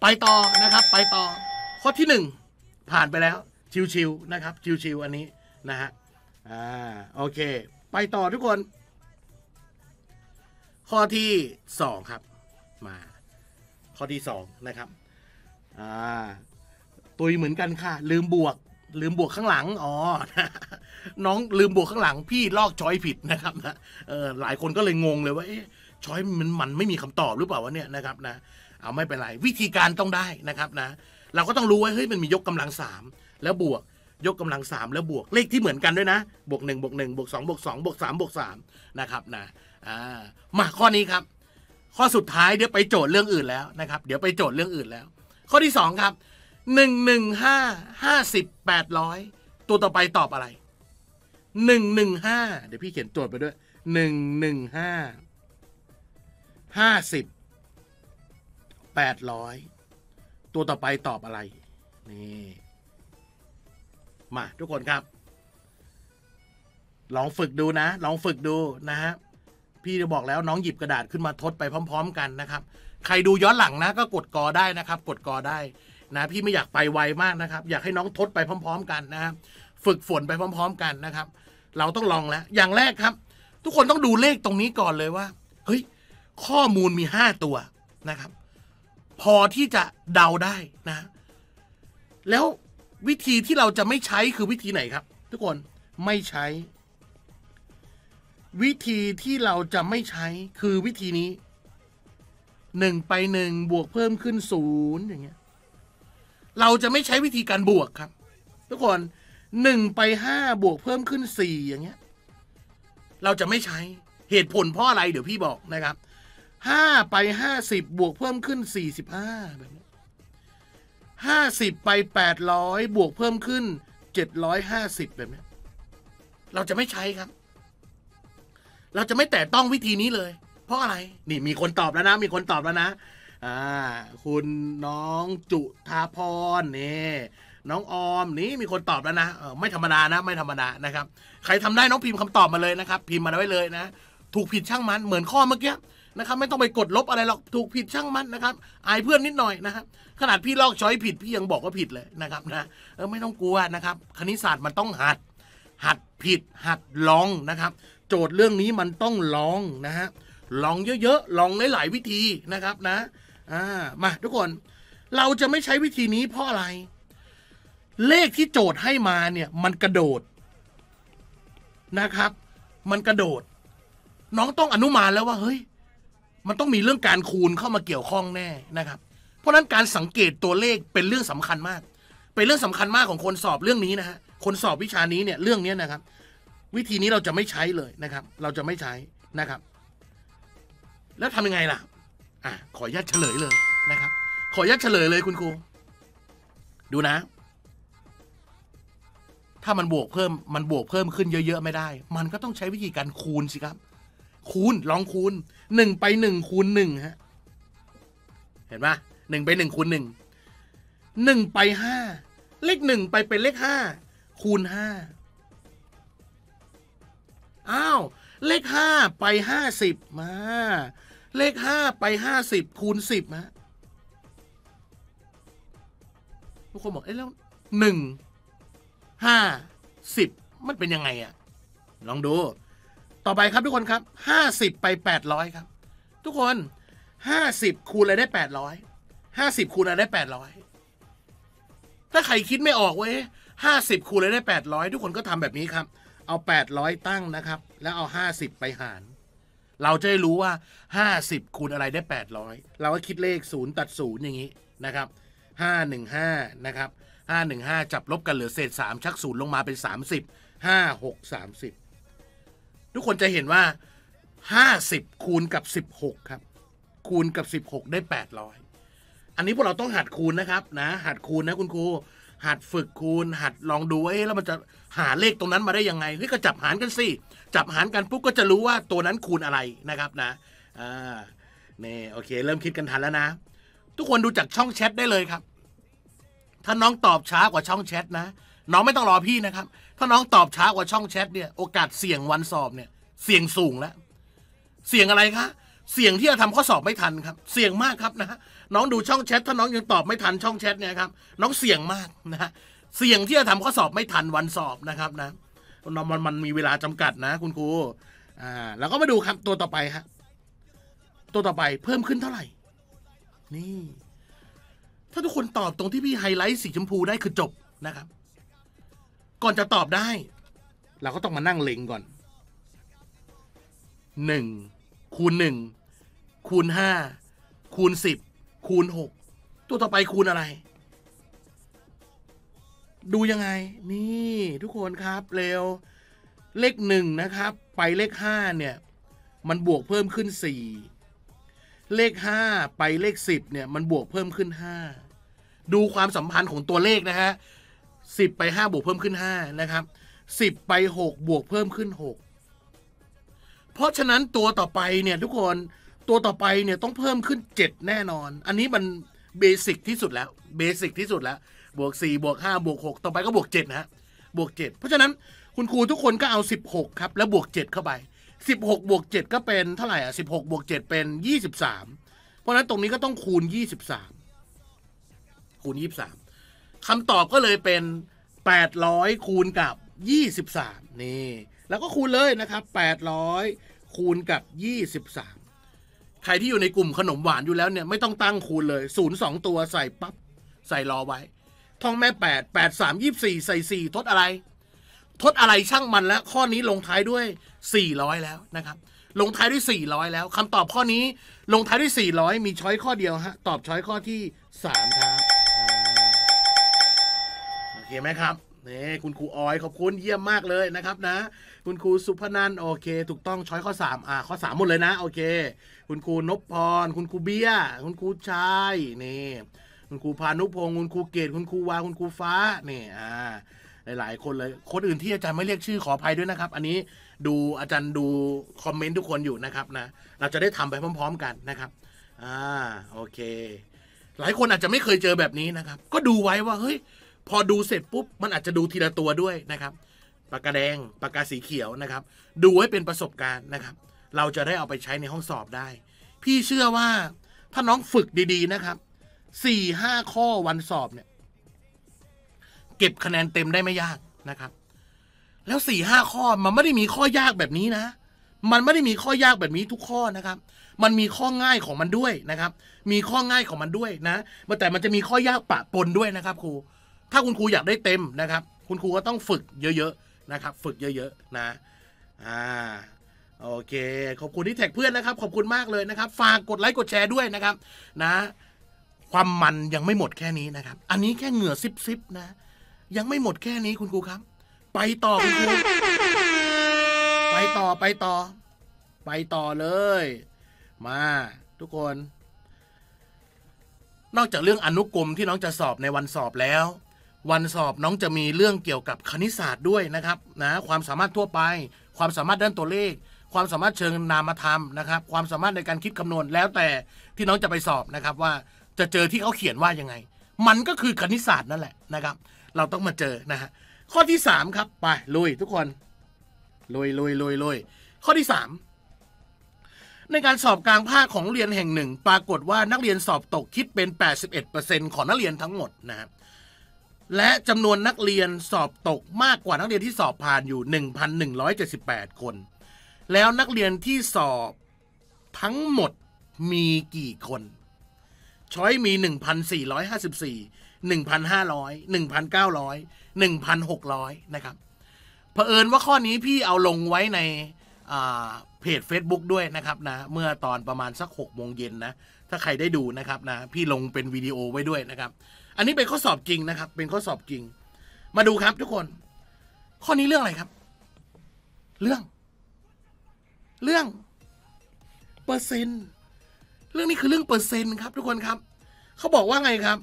ไปต่อนะครับไปต่อข้อที่หนึ่งผ่านไปแล้วชิวๆนะครับชิวๆอันนี้นะฮะอ่าโอเค ไปต่อทุกคน ข้อที่สองครับมา ข้อที่สองนะครับอ่า ตุยเหมือนกันค่ะ ลืมบวก ลืมบวกข้างหลังอ๋อน้องลืมบวกข้างหลัง พี่ลอกช้อยผิดนะครับนะเออหลายคนก็เลยงงเลยว่าเอ๊ะช้อยมันมันไม่มีคำตอบหรือเปล่าวะเนี่ยนะครับนะเอาไม่เป็นไรวิธีการต้องได้นะครับนะ เราก็ต้องรู้ว่าเฮ้ยมันมียกกำลังสามแล้วบวกยกกำลังสามแล้วบวกเลขที่เหมือนกันด้วยนะ บวกหนึ่งบวกหนึ่งบวกสองบวกสองบวกสามบวกสามนะครับนะอ่ามาข้อนี้ครับ ข้อสุดท้ายเดี๋ยวไปโจทย์เรื่องอื่นแล้วนะครับ เดี๋ยวไปโจทย์เรื่องอื่นแล้ว ข้อที่สองครับ หนึ่งหนึ่งห้าห้าสิบแปดร้อยตัวต่อไปตอบอะไรหนึ่งหนึ่งห้าเดี๋ยวพี่เขียนโจทย์ไปด้วยหนึ่งหนึ่งห้าห้าสิบแปดร้อยตัวต่อไปตอบอะไร นี่ มาทุกคนครับ ลองฝึกดูนะ ลองฝึกดูนะฮะพี่จะบอกแล้วน้องหยิบกระดาษขึ้นมาทดไปพร้อม ๆ กันนะครับ ใครดูย้อนหลังนะ ก็กดกอได้นะครับ กดกอได้ นะพี่ไม่อยากไปไวมากนะครับ อยากให้น้องทดไปพร้อม ๆ กันนะครับฝึกฝนไปพร้อม ๆ กันนะครับ เราต้องลองแล้ว อย่างแรกครับ ทุกคนต้องดูเลขตรงนี้ก่อนเลยว่า เฮ้ย ข้อมูลมีห้าตัวนะครับ พอที่จะเดาได้นะ แล้ววิธีที่เราจะไม่ใช้คือวิธีไหนครับ ทุกคนไม่ใช้ วิธีที่เราจะไม่ใช้คือวิธีนี้หนึ่งไปหนึ่งบวกเพิ่มขึ้นศูนย์อย่างเงี้ย เราจะไม่ใช้วิธีการบวกครับ ทุกคนหนึ่งไปห้าบวกเพิ่มขึ้นสี่อย่างเงี้ย เราจะไม่ใช้เหตุผลเพราะอะไรเดี๋ยวพี่บอกนะครับห้าไปห้าสิบบวกเพิ่มขึ้นสี่สิบห้าแบบนี้ห้าสิบไปแปดร้อยบวกเพิ่มขึ้นเจ็ดร้อยห้าสิบแบบนี้เราจะไม่ใช้ครับ เราจะไม่แตะต้องวิธีนี้เลย เพราะอะไร นี่มีคนตอบแล้วนะ มีคนตอบแล้วนะ อ่าคุณน้องจุธาพรนี่น้องออมนี่มีคนตอบแล้วนะไม่ธรรมดานะไม่ธรรมดานะครับ ใครทำได้น้องพิมพ์คำตอบมาเลยนะครับ พิมพ์มาไว้เลยนะ ถูกผิดช่างมันเหมือนข้อเมื่อกี้นะครับ ไม่ต้องไปกดลบอะไรหรอกถูกผิดช่างมันนะครับ อายเพื่อนนิดหน่อยนะครับขนาดพี่ลอกช้อยผิดพี่ยังบอกว่าผิดเลยนะครับนะเออไม่ต้องกลัวนะครับ คณิตศาสตร์มันต้องหัด หัดผิด หัดลองนะครับ โจทย์เรื่องนี้มันต้องลองนะฮะลองเยอะๆลองหลายๆวิธีนะครับนะ อ่ามาทุกคนเราจะไม่ใช้วิธีนี้เพราะอะไร เลขที่โจทย์ให้มาเนี่ย มันกระโดดนะครับ มันกระโดด น้องต้องอนุมานแล้วว่าเฮ้ย มันต้องมีเรื่องการคูณเข้ามาเกี่ยวข้องแน่นะครับ เพราะฉะนั้นการสังเกตตัวเลขเป็นเรื่องสำคัญมาก เป็นเรื่องสำคัญมากของคนสอบเรื่องนี้นะฮะคนสอบวิชานี้เนี่ยเรื่องนี้นะครับ วิธีนี้เราจะไม่ใช้เลยนะครับ เราจะไม่ใช้นะครับ แล้วทำยังไงล่ะ อะขออนุญาตเฉลยเลยนะครับ ขออนุญาตเฉลยเลยคุณครู ดูนะ ถ้ามันบวกเพิ่มมันบวกเพิ่มขึ้นเยอะ ๆ ไม่ได้ มันก็ต้องใช้วิธีการคูณสิครับ คูณลองคูณหนึ่งไปหนึ่งคูณหนึ่งฮะเห็นปะหนึ่งไปหนึ่งคูณหนึ่งหนึ่งไปห้าเลขหนึ่งไปเป็นเลขห้าคูณห้าอ้าว เลขห้าไปห้าสิบมา เลขห้าไปห้าสิบคูณสิบฮะทุกคนบอกเอ้แล้วหนึ่งห้าสิบมันเป็นยังไงอะลองดู ต่อไปครับทุกคนครับห้าสิบไปแปดร้อยครับ ทุกคนห้าสิบคูณอะไรได้แปดร้อยห้าสิบคูณอะไรได้แปดร้อยถ้าใครคิดไม่ออกเว้ยห้าสิบคูณอะไรได้แปดร้อยทุกคนก็ทำแบบนี้ครับ เอาแปดร้อยตั้งนะครับ แล้วเอาห้าสิบไปหาร เราจะได้รู้ว่าห้าสิบคูณอะไรได้แปดร้อยเราก็คิดเลขศูนย์ตัดศูนย์อย่างนี้นะครับห้าหนึ่งห้านะครับห้าหนึ่งห้าจับลบกันเหลือเศษสามชักศูนย์ลงมาเป็นสามสิบห้าหกสามสิบทุกคนจะเห็นว่าห้าสิบคูณกับสิบหกครับ คูณกับสิบหกได้แปดร้อยอันนี้พวกเราต้องหัดคูณนะครับนะ หัดคูณนะคุณครูหัดฝึกคูณ หัดลองดูว่าเอ๊ะแล้วมันจะหาเลขตรงนั้นมาได้ยังไงเฮ้ยก็จับหารกันสิ จับหารกันปุ๊บก็จะรู้ว่าตัวนั้นคูณอะไรนะครับนะอ่านี่โอเค เริ่มคิดกันทันแล้วนะ ทุกคนดูจากช่องแชทได้เลยครับ ถ้าน้องตอบช้ากว่าช่องแชทนะน้องไม่ต้องรอพี่นะครับ ถ้าน้องตอบช้ากว่าช่องแชทเนี่ยโอกาสเสี่ยงวันสอบเนี่ย เสี่ยงสูงแล้วเสี่ยงอะไรคะเสี่ยงที่จะทำข้อสอบไม่ทันครับ เสี่ยงมากครับนะฮะน้องดูช่องแชทถ้าน้องยังตอบไม่ทันช่องแชทเนี่ยครับน้องเสี่ยงมากนะฮะเสี่ยงที่จะทำข้อสอบไม่ทันวันสอบนะครับนะ มันมันมีเวลาจำกัดนะ คุณครูอ่าแล้วก็มาดูครับตัวต่อไปฮะตัวต่อไปเพิ่มขึ้นเท่าไหร่ นี่ ถ้าทุกคนตอบตรงที่พี่ไฮไลท์สีชมพูได้คือจบนะครับ ก่อนจะตอบได้ เราก็ต้องมานั่งเล็งก่อนหนึ่งคูณหนึ่งคูณห้าคูณสิบคูณหกตัวต่อไปคูณอะไร ดูยังไง นี่ทุกคนครับเร็วเลขหนึ่งนะครับ ไปเลขห้าเนี่ย มันบวกเพิ่มขึ้นสี่เลขห้าไปเลขสิบเนี่ย มันบวกเพิ่มขึ้นห้าดูความสัมพันธ์ของตัวเลขนะฮะสิบไปห้าบวกเพิ่มขึ้นห้านะครับสิบไปหกบวกเพิ่มขึ้นหกเพราะฉะนั้นตัวต่อไปเนี่ยทุกคนตัวต่อไปเนี่ยต้องเพิ่มขึ้นเจ็ดแน่นอน อันนี้มันเบสิกที่สุดแล้วเบสิกที่สุดแล้ว บวกสี่บวกห้าบวกหกต่อไปก็บวกเจ็ดนะฮะบวกเจ็ดเพราะฉะนั้นคุณครูทุกคนก็เอาสิบหกครับ แล้วบวกเจ็ดเข้าไปสิบหกบวกเจ็ดก็เป็นเท่าไหร่อะสิบหกบวกเจ็ดเป็นยี่สิบสามเพราะฉะนั้นตรงนี้ก็ต้องคูณยี่สิบสามคูณยี่สามคำตอบก็เลยเป็นแปดร้อยคูณกับยี่สิบสามนี่ แล้วก็คูณเลยนะครับแปดร้อยคูณกับยี่สิบสามใครที่อยู่ในกลุ่มขนมหวานอยู่แล้วเนี่ย ไม่ต้องตั้งคูณเลยศูนย์สองตัวใส่ปั๊บ ใส่รอไว้ ท่องแม่แปดแปดสามยี่สี่ใส่สี่ทดอะไร ทดอะไรช่างมันแล้ว ข้อนี้ลงท้ายด้วยสี่ร้อยแล้วนะครับ ลงท้ายด้วยสี่ร้อยแล้วคำตอบข้อนี้ ลงท้ายด้วยสี่ร้อยมีช้อยข้อเดียวฮะตอบช้อยข้อที่สามครับโอเคไหมครับนี่คุณครูออยขอบคุณเยี่ยมมากเลยนะครับนะ คุณครูสุพนันโอเค ถูกต้องช้อยข้อสามอ่าข้อสามหมดเลยนะ โอเค คุณครูนพพร คุณครูเบียร์คุณครูชายนี่ คุณครูพานุพงศ์คุณครูเกตคุณครูวาคุณครูฟ้านี่อ่าหลายๆคนเลย คนอื่นที่อาจารย์ไม่เรียกชื่อขออภัยด้วยนะครับ อันนี้ดูอาจารย์ดูคอมเมนต์ทุกคนอยู่นะครับนะ เราจะได้ทำไปพร้อม ๆ กันนะครับ อ่า โอเค หลายคนอาจจะไม่เคยเจอแบบนี้นะครับ ก็ดูไว้ว่า เฮ้ย พอดูเสร็จปุ๊บ มันอาจจะดูทีละตัวด้วยนะครับปากกาแดงปากกาสีเขียวนะครับ ดูไว้เป็นประสบการณ์นะครับ เราจะได้เอาไปใช้ในห้องสอบได้ พี่เชื่อว่าถ้าน้องฝึกดี ๆ นะครับ สี่ห้าข้อวันสอบเนี่ย เก็บคะแนนเต็มได้ไม่ยากนะครับ แล้วสี่ห้าข้อมันไม่ได้มีข้อยากแบบนี้นะ มันไม่ได้มีข้อยากแบบนี้ทุกข้อนะครับ มันมีข้อง่ายของมันด้วยนะครับ มีข้อง่ายของมันด้วยนะแต่มันจะมีข้อยากปะปนด้วยนะครับ ครู ถ้าคุณครูอยากได้เต็มนะครับ คุณครูก็ต้องฝึกเยอะๆนะครับ ฝึกเยอะๆนะอ่าโอเค ขอบคุณที่แท็กเพื่อนนะครับ ขอบคุณมากเลยนะครับ ฝากกดไลค์กดแชร์ด้วยนะครับ นะ ความมันยังไม่หมดแค่นี้นะครับ อันนี้แค่เหงื่อซิบๆนะ ยังไม่หมดแค่นี้คุณครูครับ ไปต่อคุณครูไปต่อไปต่อ ไปต่อเลย มา ทุกคน นอกจากเรื่องอนุกรมที่น้องจะสอบในวันสอบแล้ว วันสอบน้องจะมีเรื่องเกี่ยวกับคณิตศาสตร์ด้วยนะครับ นะ ความสามารถทั่วไป ความสามารถด้านตัวเลขความสามารถเชิงนามธรรมนะครับ ความสามารถในการคิดคำนวณแล้วแต่ที่น้องจะไปสอบนะครับว่า จะเจอที่เขาเขียนว่ายังไง มันก็คือคณิตศาสตร์นั่นแหละนะครับ เราต้องมาเจอนะฮะข้อที่สามครับ ไปลุยทุกคนลุยลุยลุยลุยข้อที่สามในการสอบกลางภาคของโรงเรียนแห่งหนึ่ง ปรากฏว่านักเรียนสอบตกคิดเป็น 81%ของนักเรียนทั้งหมดนะครับและจำนวนนักเรียนสอบตกมากกว่านักเรียนที่สอบผ่านอยู่ 1,178 คน แล้วนักเรียนที่สอบทั้งหมดมีกี่คน ช้อยมี 1,454 1,500 1,900 1,600 นะครับเผอิญว่าข้อนี้พี่เอาลงไว้ในเพจ Facebook ด้วยนะครับนะ เมื่อตอนประมาณสัก6โมงเย็นนะ ถ้าใครได้ดูนะครับนะ พี่ลงเป็นวิดีโอไว้ด้วยนะครับ อันนี้เป็นข้อสอบจริงนะครับ เป็นข้อสอบจริง มาดูครับทุกคน ข้อนี้เรื่องอะไรครับ เรื่อง เรื่อง เปอร์เซ็นต์ เรื่องนี้คือเรื่องเปอร์เซ็นต์ครับ ทุกคนครับ เขาบอกว่าไงครับ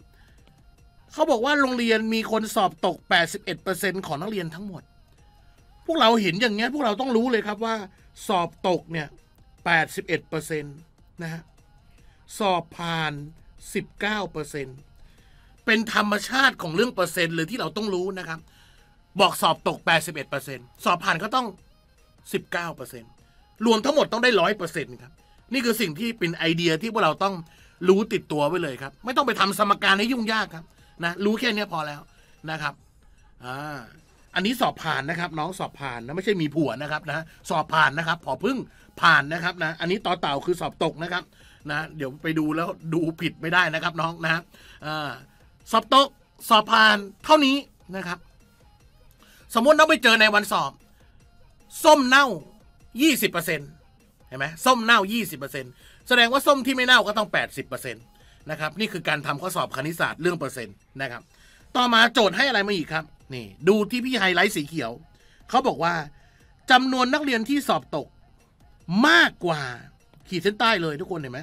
เขาบอกว่าโรงเรียนมีคนสอบตก 81%ของนักเรียนทั้งหมด พวกเราเห็นอย่างเงี้ยพวกเราต้องรู้เลยครับว่า สอบตกเนี่ย 81%นะฮะ สอบผ่าน 19%เป็นธรรมชาติของเรื่องเปอร์เซ็นต์เลยที่เราต้องรู้นะครับ บอกสอบตก 81%สอบผ่านก็ต้อง 19%รวมทั้งหมดต้องได้ 100%ครับ นี่คือสิ่งที่เป็นไอเดียที่พวกเราต้องรู้ติดตัวไว้เลยครับ ไม่ต้องไปทำสมการให้ยุ่งยากครับนะรู้แค่นี้พอแล้วนะครับอ่าอันนี้สอบผ่านนะครับ น้องสอบผ่านนะไม่ใช่มีผัวนะครับนะสอบผ่านนะครับพอพึ่งผ่านนะครับนะอันนี้ต่อเต่าคือสอบตกนะครับนะเดี๋ยวไปดูแล้วดูผิดไม่ได้นะครับน้องนะอ่าสอบตกสอบผ่านเท่านี้นะครับ สมมติเราไปเจอในวันสอบ ส้มเน่า 20%เห็นไหมส้มเน่า 20%แสดงว่าส้มที่ไม่เน่าก็ต้อง 80%นะครับนี่คือการทำข้อสอบคณิตศาสตร์เรื่องเปอร์เซ็นต์นะครับ ต่อมาโจทย์ให้อะไรมาอีกครับนี่ดูที่พี่ไฮไลท์สีเขียวเขาบอกว่าจำนวนนักเรียนที่สอบตก มากกว่า ขีดเส้นใต้เลยทุกคนเห็นไหม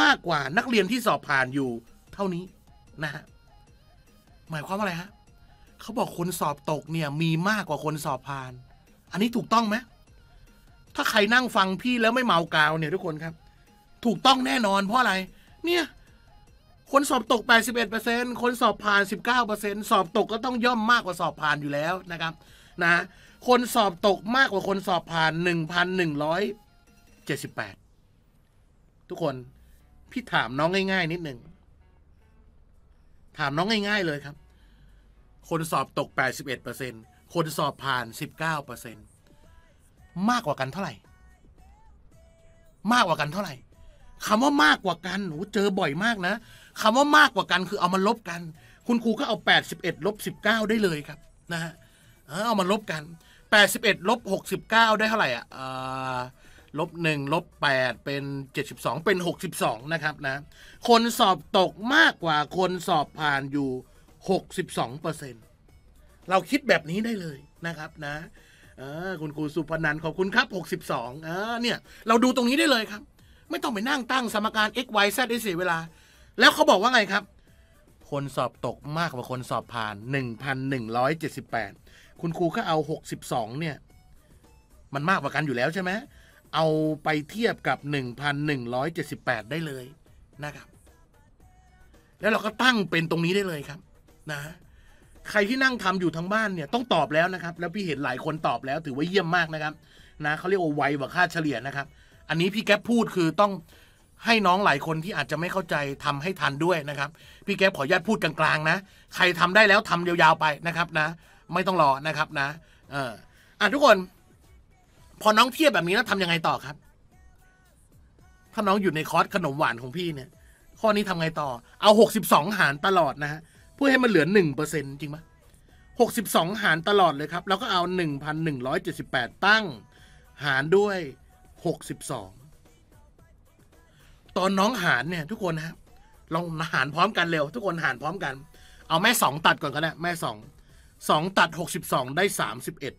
มากกว่านักเรียนที่สอบผ่านอยู่เท่านี้นะฮะหมายความว่าอะไรฮะเขาบอกคนสอบตกเนี่ยมีมากกว่าคนสอบผ่าน อันนี้ถูกต้องไหม ถ้าใครนั่งฟังพี่แล้วไม่เมากาวเนี่ยทุกคนครับ ถูกต้องแน่นอนเพราะอะไร เนี่ย คนสอบตก 81%คนสอบผ่าน 19%สอบตกก็ต้องย่อมมากกว่าสอบผ่านอยู่แล้วนะครับ นะ คนสอบตกมากกว่าคนสอบผ่าน 1,178 ทุกคน พี่ถามน้องง่าย ๆ นิดหนึ่งถามน้องง่าย ๆ เลยครับ คนสอบตก 81%คนสอบผ่าน 19% มากกว่ากันเท่าไหร่ มากกว่ากันเท่าไหร่คำว่ามากกว่ากันโหเจอบ่อยมากนะคำว่ามากกว่ากันคือเอามาลบกัน คุณครูก็เอา 81ลบ19 ได้เลยครับนะฮะเอามาลบกัน 81ลบ69 ได้เท่าไหร่อะเอ่อลบ1ลบ8เป็น 72 เป็น 62 นะครับนะคนสอบตกมากกว่าคนสอบผ่านอยู่ 62เปอร์เซ็นเราคิดแบบนี้ได้เลยนะครับนะ คุณครูสุพนันขอบคุณครับ 62เออเนี่ย เราดูตรงนี้ได้เลยครับ ไม่ต้องไปนั่งตั้งสมการ x y z ได้เสียเวลา แล้วเขาบอกว่าไงครับ คนสอบตกมากกว่าคนสอบผ่าน 1,178 คุณครูก็เอา 62 เนี่ย มันมากกว่ากันอยู่แล้วใช่ไหมเอาไปเทียบกับ 1,178 ได้เลยนะครับ แล้วเราก็ตั้งเป็นตรงนี้ได้เลยครับ นะ ใครที่นั่งทำอยู่ทางบ้านเนี่ยต้องตอบแล้วนะครับ แล้วพี่เห็นหลายคนตอบแล้วถือว่าเยี่ยมมากนะครับนะเขาเรียกว่าไวกว่าค่าเฉลี่ยนะครับ อันนี้พี่แก๊ปพูดคือต้องให้น้องหลายคนที่อาจจะไม่เข้าใจทำให้ทันด้วยนะครับ พี่แก๊ปขออนุญาตพูดกลางๆนะ ใครทำได้แล้วทำยาวๆไปนะครับนะ ไม่ต้องรอนะครับนะ เอออะทุกคน พอน้องเทียบแบบนี้แล้วทำยังไงต่อครับ ถ้าน้องอยู่ในคอร์สขนมหวานของพี่เนี่ย ข้อนี้ทำไงต่อ เอาหกสิบสองหารตลอดนะฮะ เพื่อให้มันเหลือหนึ่งเปอร์เซ็นจริงไหมหกสิบสองหารตลอดเลยครับ แล้วก็เอาหนึ่งพันหนึ่งร้อยเจ็ดสิบแปดตั้ง หารด้วยหกสิบสองตอนน้องหารเนี่ย ทุกคนนะลองหารพร้อมกันเร็ว ทุกคนหารพร้อมกัน เอาแม่สองตัดก่อนก็ได้แม่สองสองตัดหกสิบสองได้สามสิบเอ็ด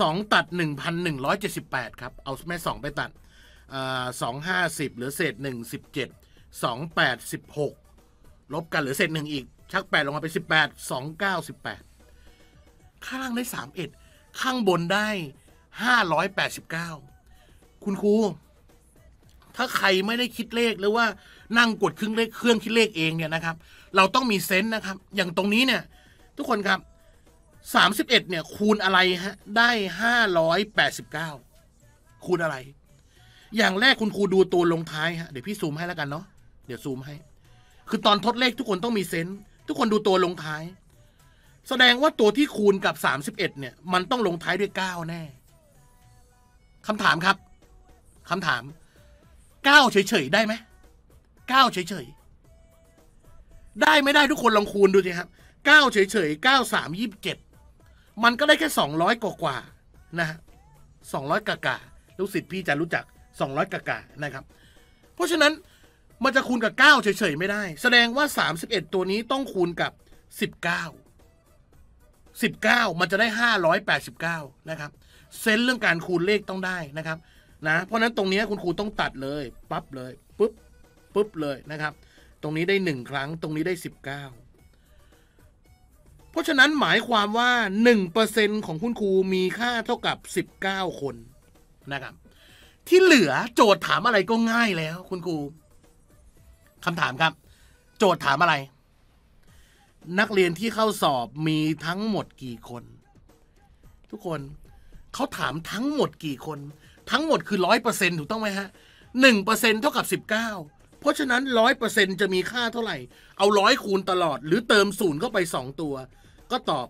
สองตัดหนึ่งพันหนึ่งร้อยเจ็ดสิบแปดครับ เอาแม่สองไปตัดสองห้าสิบเหลือเศษหนึ่งสิบเจ็ดสองแปดสิบหกลบกันเหลือเศษหนึ่งอีก ชักแปดลงมาเป็นสิบแปดสองเก้าสิบแปดข้างล่างได้สามเอ็ดข้างบนได้ห้าร้อยแปดสิบเก้าคุณครูถ้าใครไม่ได้คิดเลขหรือว่านั่งกดเครื่องเลขเครื่องคิดเลขเองเนี่ยนะครับ เราต้องมีเซนส์นะครับ อย่างตรงนี้เนี่ย ทุกคนครับสามสิบเอ็ดเนี่ย คูณอะไรฮะได้ห้าร้อยแปดสิบเก้าคูณอะไร อย่างแรกคุณครูดูตัวลงท้ายฮะเดี๋ยวพี่ซูมให้แล้วกันเนาะเดี๋ยวซูมให้ คือตอนทดเลขทุกคนต้องมีเซนส์ ทุกคนดูตัวลงท้าย แสดงว่าตัวที่คูณกับสามสิบเอ็ดเนี่ย มันต้องลงท้ายด้วยเก้าแน่คำถามครับคำถามเก้าเฉยๆได้ไหมเก้าเฉยๆได้ไม่ได้ทุกคนลองคูณดูสิครับเก้าเฉยๆเก้าสามยี่สิบเจ็ดมันก็ได้แค่สองร้อยกว่าๆนะฮะสองร้อยกะกะลูกศิษย์พี่จะรู้จักสองร้อยกะกะนะครับ เพราะฉะนั้น มันจะคูณกับเก้าเฉยๆ ไม่ได้ แสดงว่าสามสิบเอ็ดตัวนี้ต้องคูณกับสิบเก้าสิบเก้ามันจะได้ห้าร้อยแปดสิบเก้านะครับ เซนเรื่องการคูณเลขต้องได้นะครับนะเพราะนั้นตรงนี้คุณครูต้องตัดเลยปั๊บเลยปุ๊บปุ๊บเลยนะครับ ตรงนี้ได้หนึ่งครั้ง ตรงนี้ได้สิบเก้าเพราะฉะนั้นหมายความว่าหนึ่งเปอร์เซ็นของคุณครูมีค่าเท่ากับสิบเก้าคนนะครับ ที่เหลือโจทย์ถามอะไรก็ง่ายแล้วคุณครู คำถามครับ โจทย์ถามอะไร นักเรียนที่เข้าสอบมีทั้งหมดกี่คน ทุกคนเขาถามทั้งหมดกี่คน ทั้งหมดคือร้อยเปอร์เซ็นถูกต้องไหมฮะหนึ่งเปอร์เซ็นเท่ากับสิบเก้าเพราะฉะนั้นร้อยเปอร์เซ็นจะมีค่าเท่าไหร่ เอาร้อยคูณตลอด หรือเติมศูนย์เข้าไปสองตัว ก็ตอบ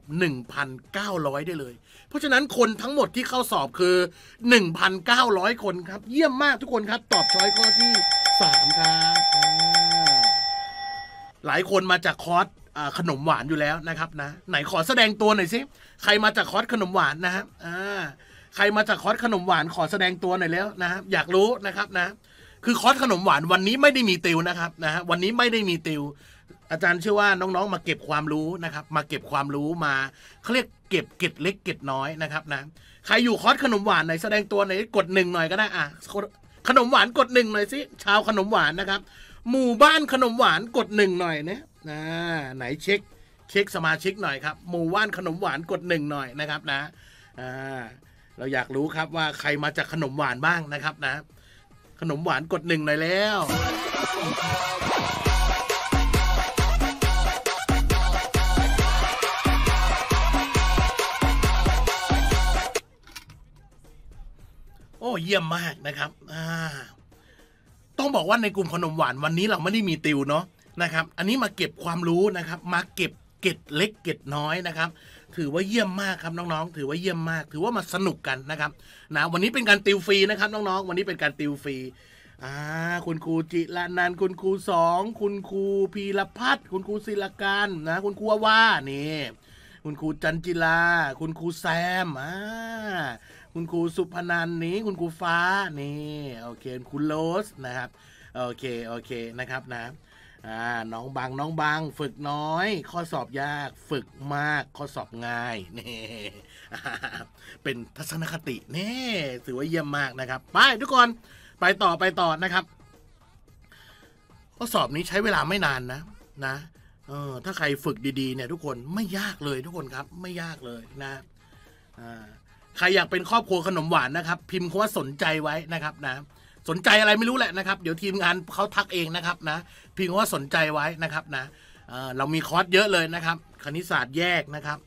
1,900 ได้เลย เพราะฉะนั้นคนทั้งหมดที่เข้าสอบคือ 1,900 คนครับ เยี่ยมมากทุกคนครับ ตอบช้อยข้อที่ 3 ครับ หลายคนมาจากคอร์สขนมหวานอยู่แล้วนะครับนะ ไหนขอแสดงตัวหน่อยสิใครมาจากคอร์สขนมหวานนะฮะอ่าใครมาจากคอร์สขนมหวานขอแสดงตัวหน่อยแล้วนะครับอยากรู้นะครับนะ คือคอร์สขนมหวานวันนี้ไม่ได้มีติวนะครับนะฮะวันนี้ไม่ได้มีติว อาจารย์เชื่อว่าน้องๆ มาเก็บความรู้นะครับ มาเก็บความรู้มาเขาเรียกเก็บเก็ดเล็กเก็ดน้อยนะครับนะใครอยู่คอร์สขนมหวานไหนแสดงตัวไหนกดหนึ่งหน่อยก็ได้อะขนมหวานกดหนึ่งหน่อยสิชาวขนมหวานนะครับ หมู่บ้านขนมหวานกดหนึ่งหน่อยนะนะไหนเช็คเช็คสมาชิกหน่อยครับ หมู่บ้านขนมหวานกดหนึ่งหน่อยนะครับนะอ่าเราอยากรู้ครับว่าใครมาจากขนมหวานบ้างนะครับนะ ขนมหวานกดหนึ่งหน่อยแล้วโอ้เยี่ยมมากนะครับ อ่า ต้องบอกว่าในกลุ่มขนมหวานวันนี้เราไม่ได้มีติวเนาะนะครับ อันนี้มาเก็บความรู้นะครับ มาเก็บเก็ดเล็กเก็ดน้อยนะครับ ถือว่าเยี่ยมมากครับน้องๆ ถือว่าเยี่ยมมาก ถือว่ามาสนุกกันนะครับนะวันนี้เป็นการติวฟรีนะครับน้องๆ วันนี้เป็นการติวฟรีอ่าคุณครูจิรนันคุณครูสองคุณครูพีรพัฒน์คุณครูศิลการนะคุณครูว่านี่คุณครูจันจิลา คุณครูแซมอ่า คุณครูสุพนันนี้คุณครูฟ้านี่โอเคคุณโรสนะครับโอเคโอเคนะครับนะอ่าน้องบางน้องบางฝึกน้อย ข้อสอบยากฝึกมากข้อสอบง่ายนี่เป็นทัศนคตินี่ถือว่าเยี่ยมมากนะครับ ไปทุกคนไปต่อไปต่อนะครับ ข้อสอบนี้ใช้เวลาไม่นานนะนะเออถ้าใครฝึกดีๆเนี่ยทุกคนไม่ยากเลยทุกคนครับไม่ยากเลยนะอ่า ใครอยากเป็นครอบครัวขนมหวานนะครับ พิมพ์คำว่าสนใจไว้นะครับนะสนใจอะไรไม่รู้แหละนะครับ เดี๋ยวทีมงานเขาทักเองนะครับนะ พิมพ์คำว่าสนใจไว้นะครับนะเเรามีคอร์สเยอะเลยนะครับ คณิตศาสตร์แยกนะครับ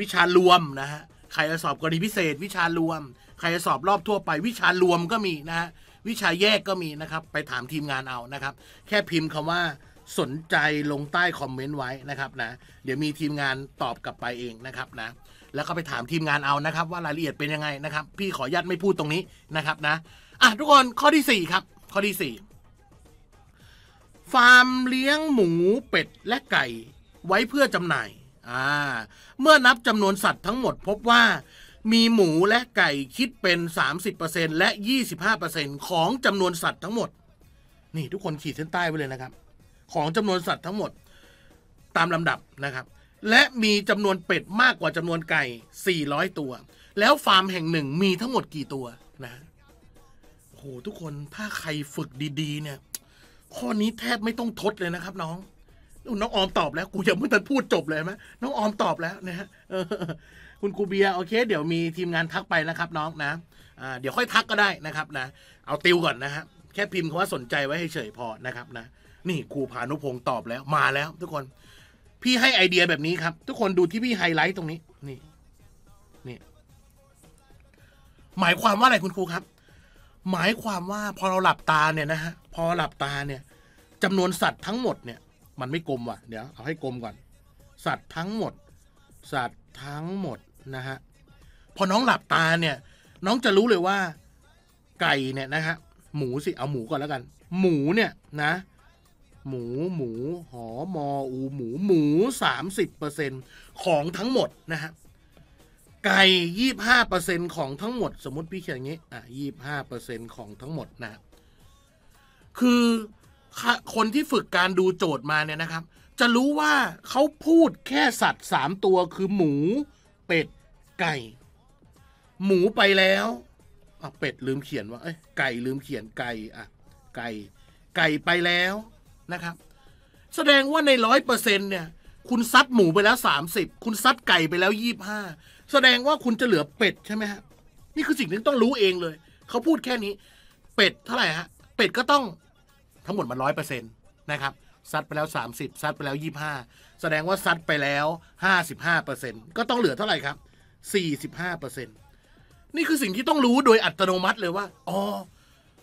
วิชารวมนะฮะใครจะสอบกรณีพิเศษ วิชารวม ใครจะสอบรอบทั่วไปวิชารวมก็มีนะฮะวิชาแยกก็มีนะครับ ไปถามทีมงานเอานะครับ แค่พิมพ์คำว่าสนใจลงใต้คอมเมนต์ไว้นะครับนะเดี๋ยวมีทีมงานตอบกลับไปเองนะครับนะ แล้วก็ไปถามทีมงานเอานะครับ ว่ารายละเอียดเป็นยังไงนะครับ พี่ขออนุญาตไม่พูดตรงนี้นะครับนะอะทุกคนข้อที่สี่ครับ ข้อที่สี่ฟาร์มเลี้ยงหมูเป็ดและไก่ไว้เพื่อจำหน่ายอ่าเมื่อนับจำนวนสัตว์ทั้งหมดพบว่ามีหมูและไก่คิดเป็น 30%และ 25%ของจำนวนสัตว์ทั้งหมด นี่ทุกคนขีดเส้นใต้ไว้เลยนะครับ ของจำนวนสัตว์ทั้งหมด ตามลำดับนะครับ และมีจำนวนเป็ดมากกว่าจำนวนไก่ 400 ตัว แล้วฟาร์มแห่งหนึ่งมีทั้งหมดกี่ตัวนะโอ้โหทุกคนถ้าใครฝึกดีๆ เนี่ย ข้อนี้แทบไม่ต้องทดเลยนะครับ น้องน้องออมตอบแล้ว กูยังไม่ทันพูดจบเลยไหมน้องออมตอบแล้วนะฮะคุณครูเบียโอเค เดี๋ยวมีทีมงานทักไปนะครับ น้องนะเดี๋ยวค่อยทักก็ได้นะครับนะ เอาติวก่อนนะฮะแค่พิมพ์คำว่าสนใจไว้ให้เฉยพอนะครับนะ นี่ครูพานุพงศ์ตอบแล้วมาแล้ว ทุกคน พี่ให้ไอเดียแบบนี้ครับ ทุกคนดูที่พี่ไฮไลท์ตรงนี้ นี่ นี่ หมายความว่าอะไรคุณครูครับ หมายความว่าพอเราหลับตาเนี่ยนะฮะ พอหลับตาเนี่ยจำนวนสัตว์ทั้งหมดเนี่ย มันไม่กลมว่ะ เดี๋ยวเอาให้กลมก่อน สัตว์ทั้งหมด สัตว์ทั้งหมดนะฮะ พอน้องหลับตาเนี่ย น้องจะรู้เลยว่า ไก่เนี่ยนะฮะ หมูสิ เอาหมูก่อนแล้วกัน หมูเนี่ยนะ หมูหมูหอมออูหมูหมูสามสิบเปอร์เซ็นของทั้งหมดนะฮะไก่ยี่ห้าเปอร์เซ็นของทั้งหมด สมมติพี่เขียนอย่างนี้อะยี่ห้าเปอร์เซ็นของทั้งหมดนะคือคนที่ฝึกการดูโจทย์มาเนี่ยนะครับ จะรู้ว่าเขาพูดแค่สัตว์สามตัวคือหมู เป็ด ไก่ หมูไปแล้วอะเป็ดลืมเขียนว่าเอ้ยไก่ลืมเขียนไก่อะไก่ ไก่ไปแล้ว นะครับ แสดงว่าในร้อยเปอร์เซ็นเนี่ย คุณซัดหมูไปแล้วสามสิบคุณซัดไก่ไปแล้วยี่บห้าแสดงว่าคุณจะเหลือเป็ดใช่ไหมฮะนี่คือสิ่งที่ต้องรู้เองเลย เขาพูดแค่นี้ เป็ดเท่าไหร่ฮะเป็ดก็ต้องทั้งหมดมันร้อยเปอร์เซ็นต์นะครับซัดไปแล้วสามสิบซัดไปแล้วยี่ห้าแสดงว่าซัดไปแล้วห้าสิบห้าเปอร์เซ็นต์ก็ต้องเหลือเท่าไหร่ครับสี่สิบห้าเปอร์เซ็นต์นี่คือสิ่งที่ต้องรู้โดยอัตโนมัติเลยว่า อ๋อ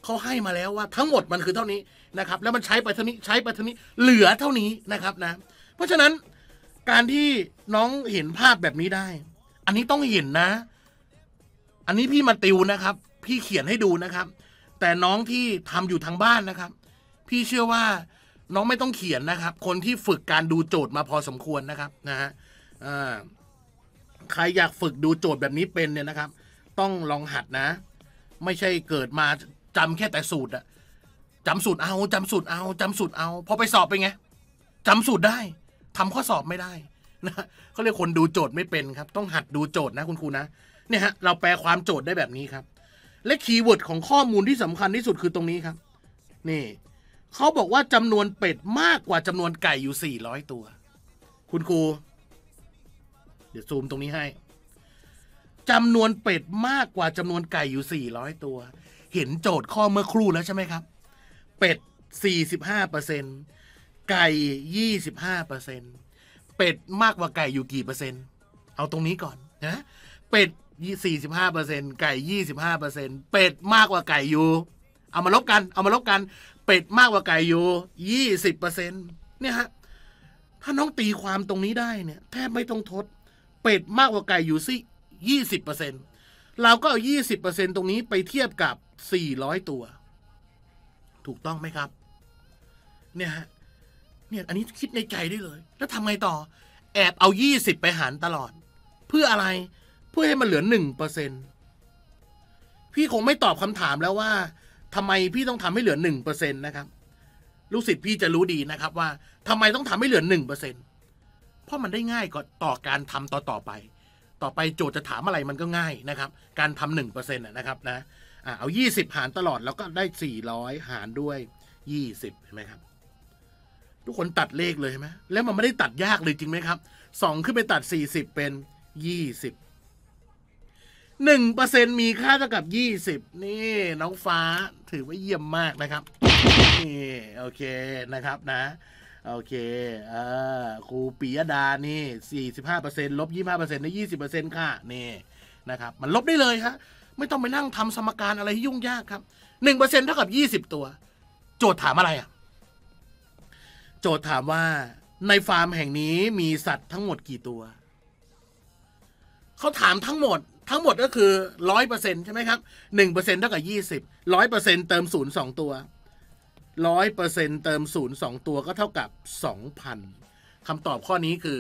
เขาให้มาแล้วว่าทั้งหมดมันคือเท่านี้นะครับแล้วมันใช้ไปเท่านี้ใช้ไปเท่านี้เหลือเท่านี้นะครับนะ เพราะฉะนั้นการที่น้องเห็นภาพแบบนี้ได้ อันนี้ต้องเห็นนะ อันนี้พี่มาติวนะครับ พี่เขียนให้ดูนะครับ แต่น้องที่ทำอยู่ทางบ้านนะครับ พี่เชื่อว่าน้องไม่ต้องเขียนนะครับ คนที่ฝึกการดูโจทย์มาพอสมควรนะครับนะฮะใครอยากฝึกดูโจทย์แบบนี้เป็นเนี่ยนะครับ ต้องลองหัดนะ ไม่ใช่เกิดมา จำแค่แต่สูตรอะจำสูตรเอาจำสูตรเอาจำสูตรเอาพอไปสอบเป็นไงจำสูตรได้ทำข้อสอบไม่ได้นะเขาเรียกคนดูโจทย์ไม่เป็นครับ ต้องหัดดูโจทย์นะคุณครูนะเนี่ยฮะเราแปลความโจทย์ได้แบบนี้ครับ และ keyword ของข้อมูลที่สำคัญที่สุดคือตรงนี้ครับ นี่เขาบอกว่าจำนวนเป็ดมากกว่าจำนวนไก่อยู่ 400 ตัว คุณครู เดี๋ยวซูมตรงนี้ให้จำนวนเป็ดมากกว่าจำนวนไก่อยู่ 400 ตัว เห็นโจทย์ข้อเมื่อครู่แล้วใช่ไหมครับ เป็ด 45เปอร์เซ็นไก่ 25เปอร์เซ็นเป็ดมากกว่าไก่อยู่กี่เปอร์เซ็นต์ เอาตรงนี้ก่อนนะ เป็ด 45เปอร์เซ็นไก่ 25เปอร์เซ็นเป็ดมากกว่าไก่อยู่ เอามาลบกัน เอามาลบกัน เป็ดมากกว่าไก่อยู่20เปอร์เซ็นเนี่ยฮะ ถ้าน้องตีความตรงนี้ได้เนี่ยแทบไม่ต้องทด เป็ดมากกว่าไก่อยู่สิยี่สิบเปอร์เซ็นเราก็เอายี่สิบเปอร์เซ็นตรงนี้ไปเทียบกับ สี่ร้อยตัว ถูกต้องไหมครับ เนี่ยฮะเนี่ยอันนี้คิดในใจได้เลย แล้วทำไงต่อ แอบเอายี่สิบไปหารตลอด เพื่ออะไรเพื่อให้มันเหลือหนึ่งเปอร์เซ็นพี่คงไม่ตอบคำถามแล้วว่าทำไมพี่ต้องทำให้เหลือหนึ่งเปอร์เซ็นตนะครับลูกศิษย์พี่จะรู้ดีนะครับว่าทำไมต้องทำให้เหลือหนึ่งเปอร์เซ็นเพราะมันได้ง่ายกว่าต่อการทำต่อต่อไป ต่อไปโจทย์จะถามอะไรมันก็ง่ายนะครับ การทำหนึ่งเปอร์เซ็นต์นะครับนะ อ่าเอายี่สิบหารตลอดแล้วก็ได้สี่ร้อยหารด้วยยี่สิบเห็นไหมครับ ทุกคนตัดเลขเลยใช่ไหมแล้วมันไม่ได้ตัดยากเลยจริงไหมครับสองขึ้นไปตัดสี่สิบเป็นยี่สิบหนึ่งเปอร์เซ็นมีค่าเท่ากับยี่สิบนี่น้องฟ้าถือว่าเยี่ยมมากนะครับนี่โอเคนะครับนะ โอเคเออครูปิยดานี่สี่สิบห้าเปอร์เซ็นลบยี่ห้าเปอร์เซ็นต์ได้ยี่สิบเปอร์เซ็นต์ค่ะนี่นะครับ มันลบได้เลยฮะ ไม่ต้องไปนั่งทำสมการอะไรที่ยุ่งยากครับหนึ่งเปอร์เซ็นเท่ากับยี่สิบตัว โจทย์ถามอะไรอะ โจทย์ถามว่าในฟาร์มแห่งนี้มีสัตว์ทั้งหมดกี่ตัว เขาถามทั้งหมด ทั้งหมดก็คือร้อยเปอร์เซ็นใช่ไหมครับหนึ่งเปอร์เซ็นเท่ากับยี่สิบร้อยเปอร์เซ็นเติมศูนย์สองตัวร้อยเปอร์เซ็นเติมศูนย์สองตัวก็เท่ากับสองพันคำตอบข้อนี้คือ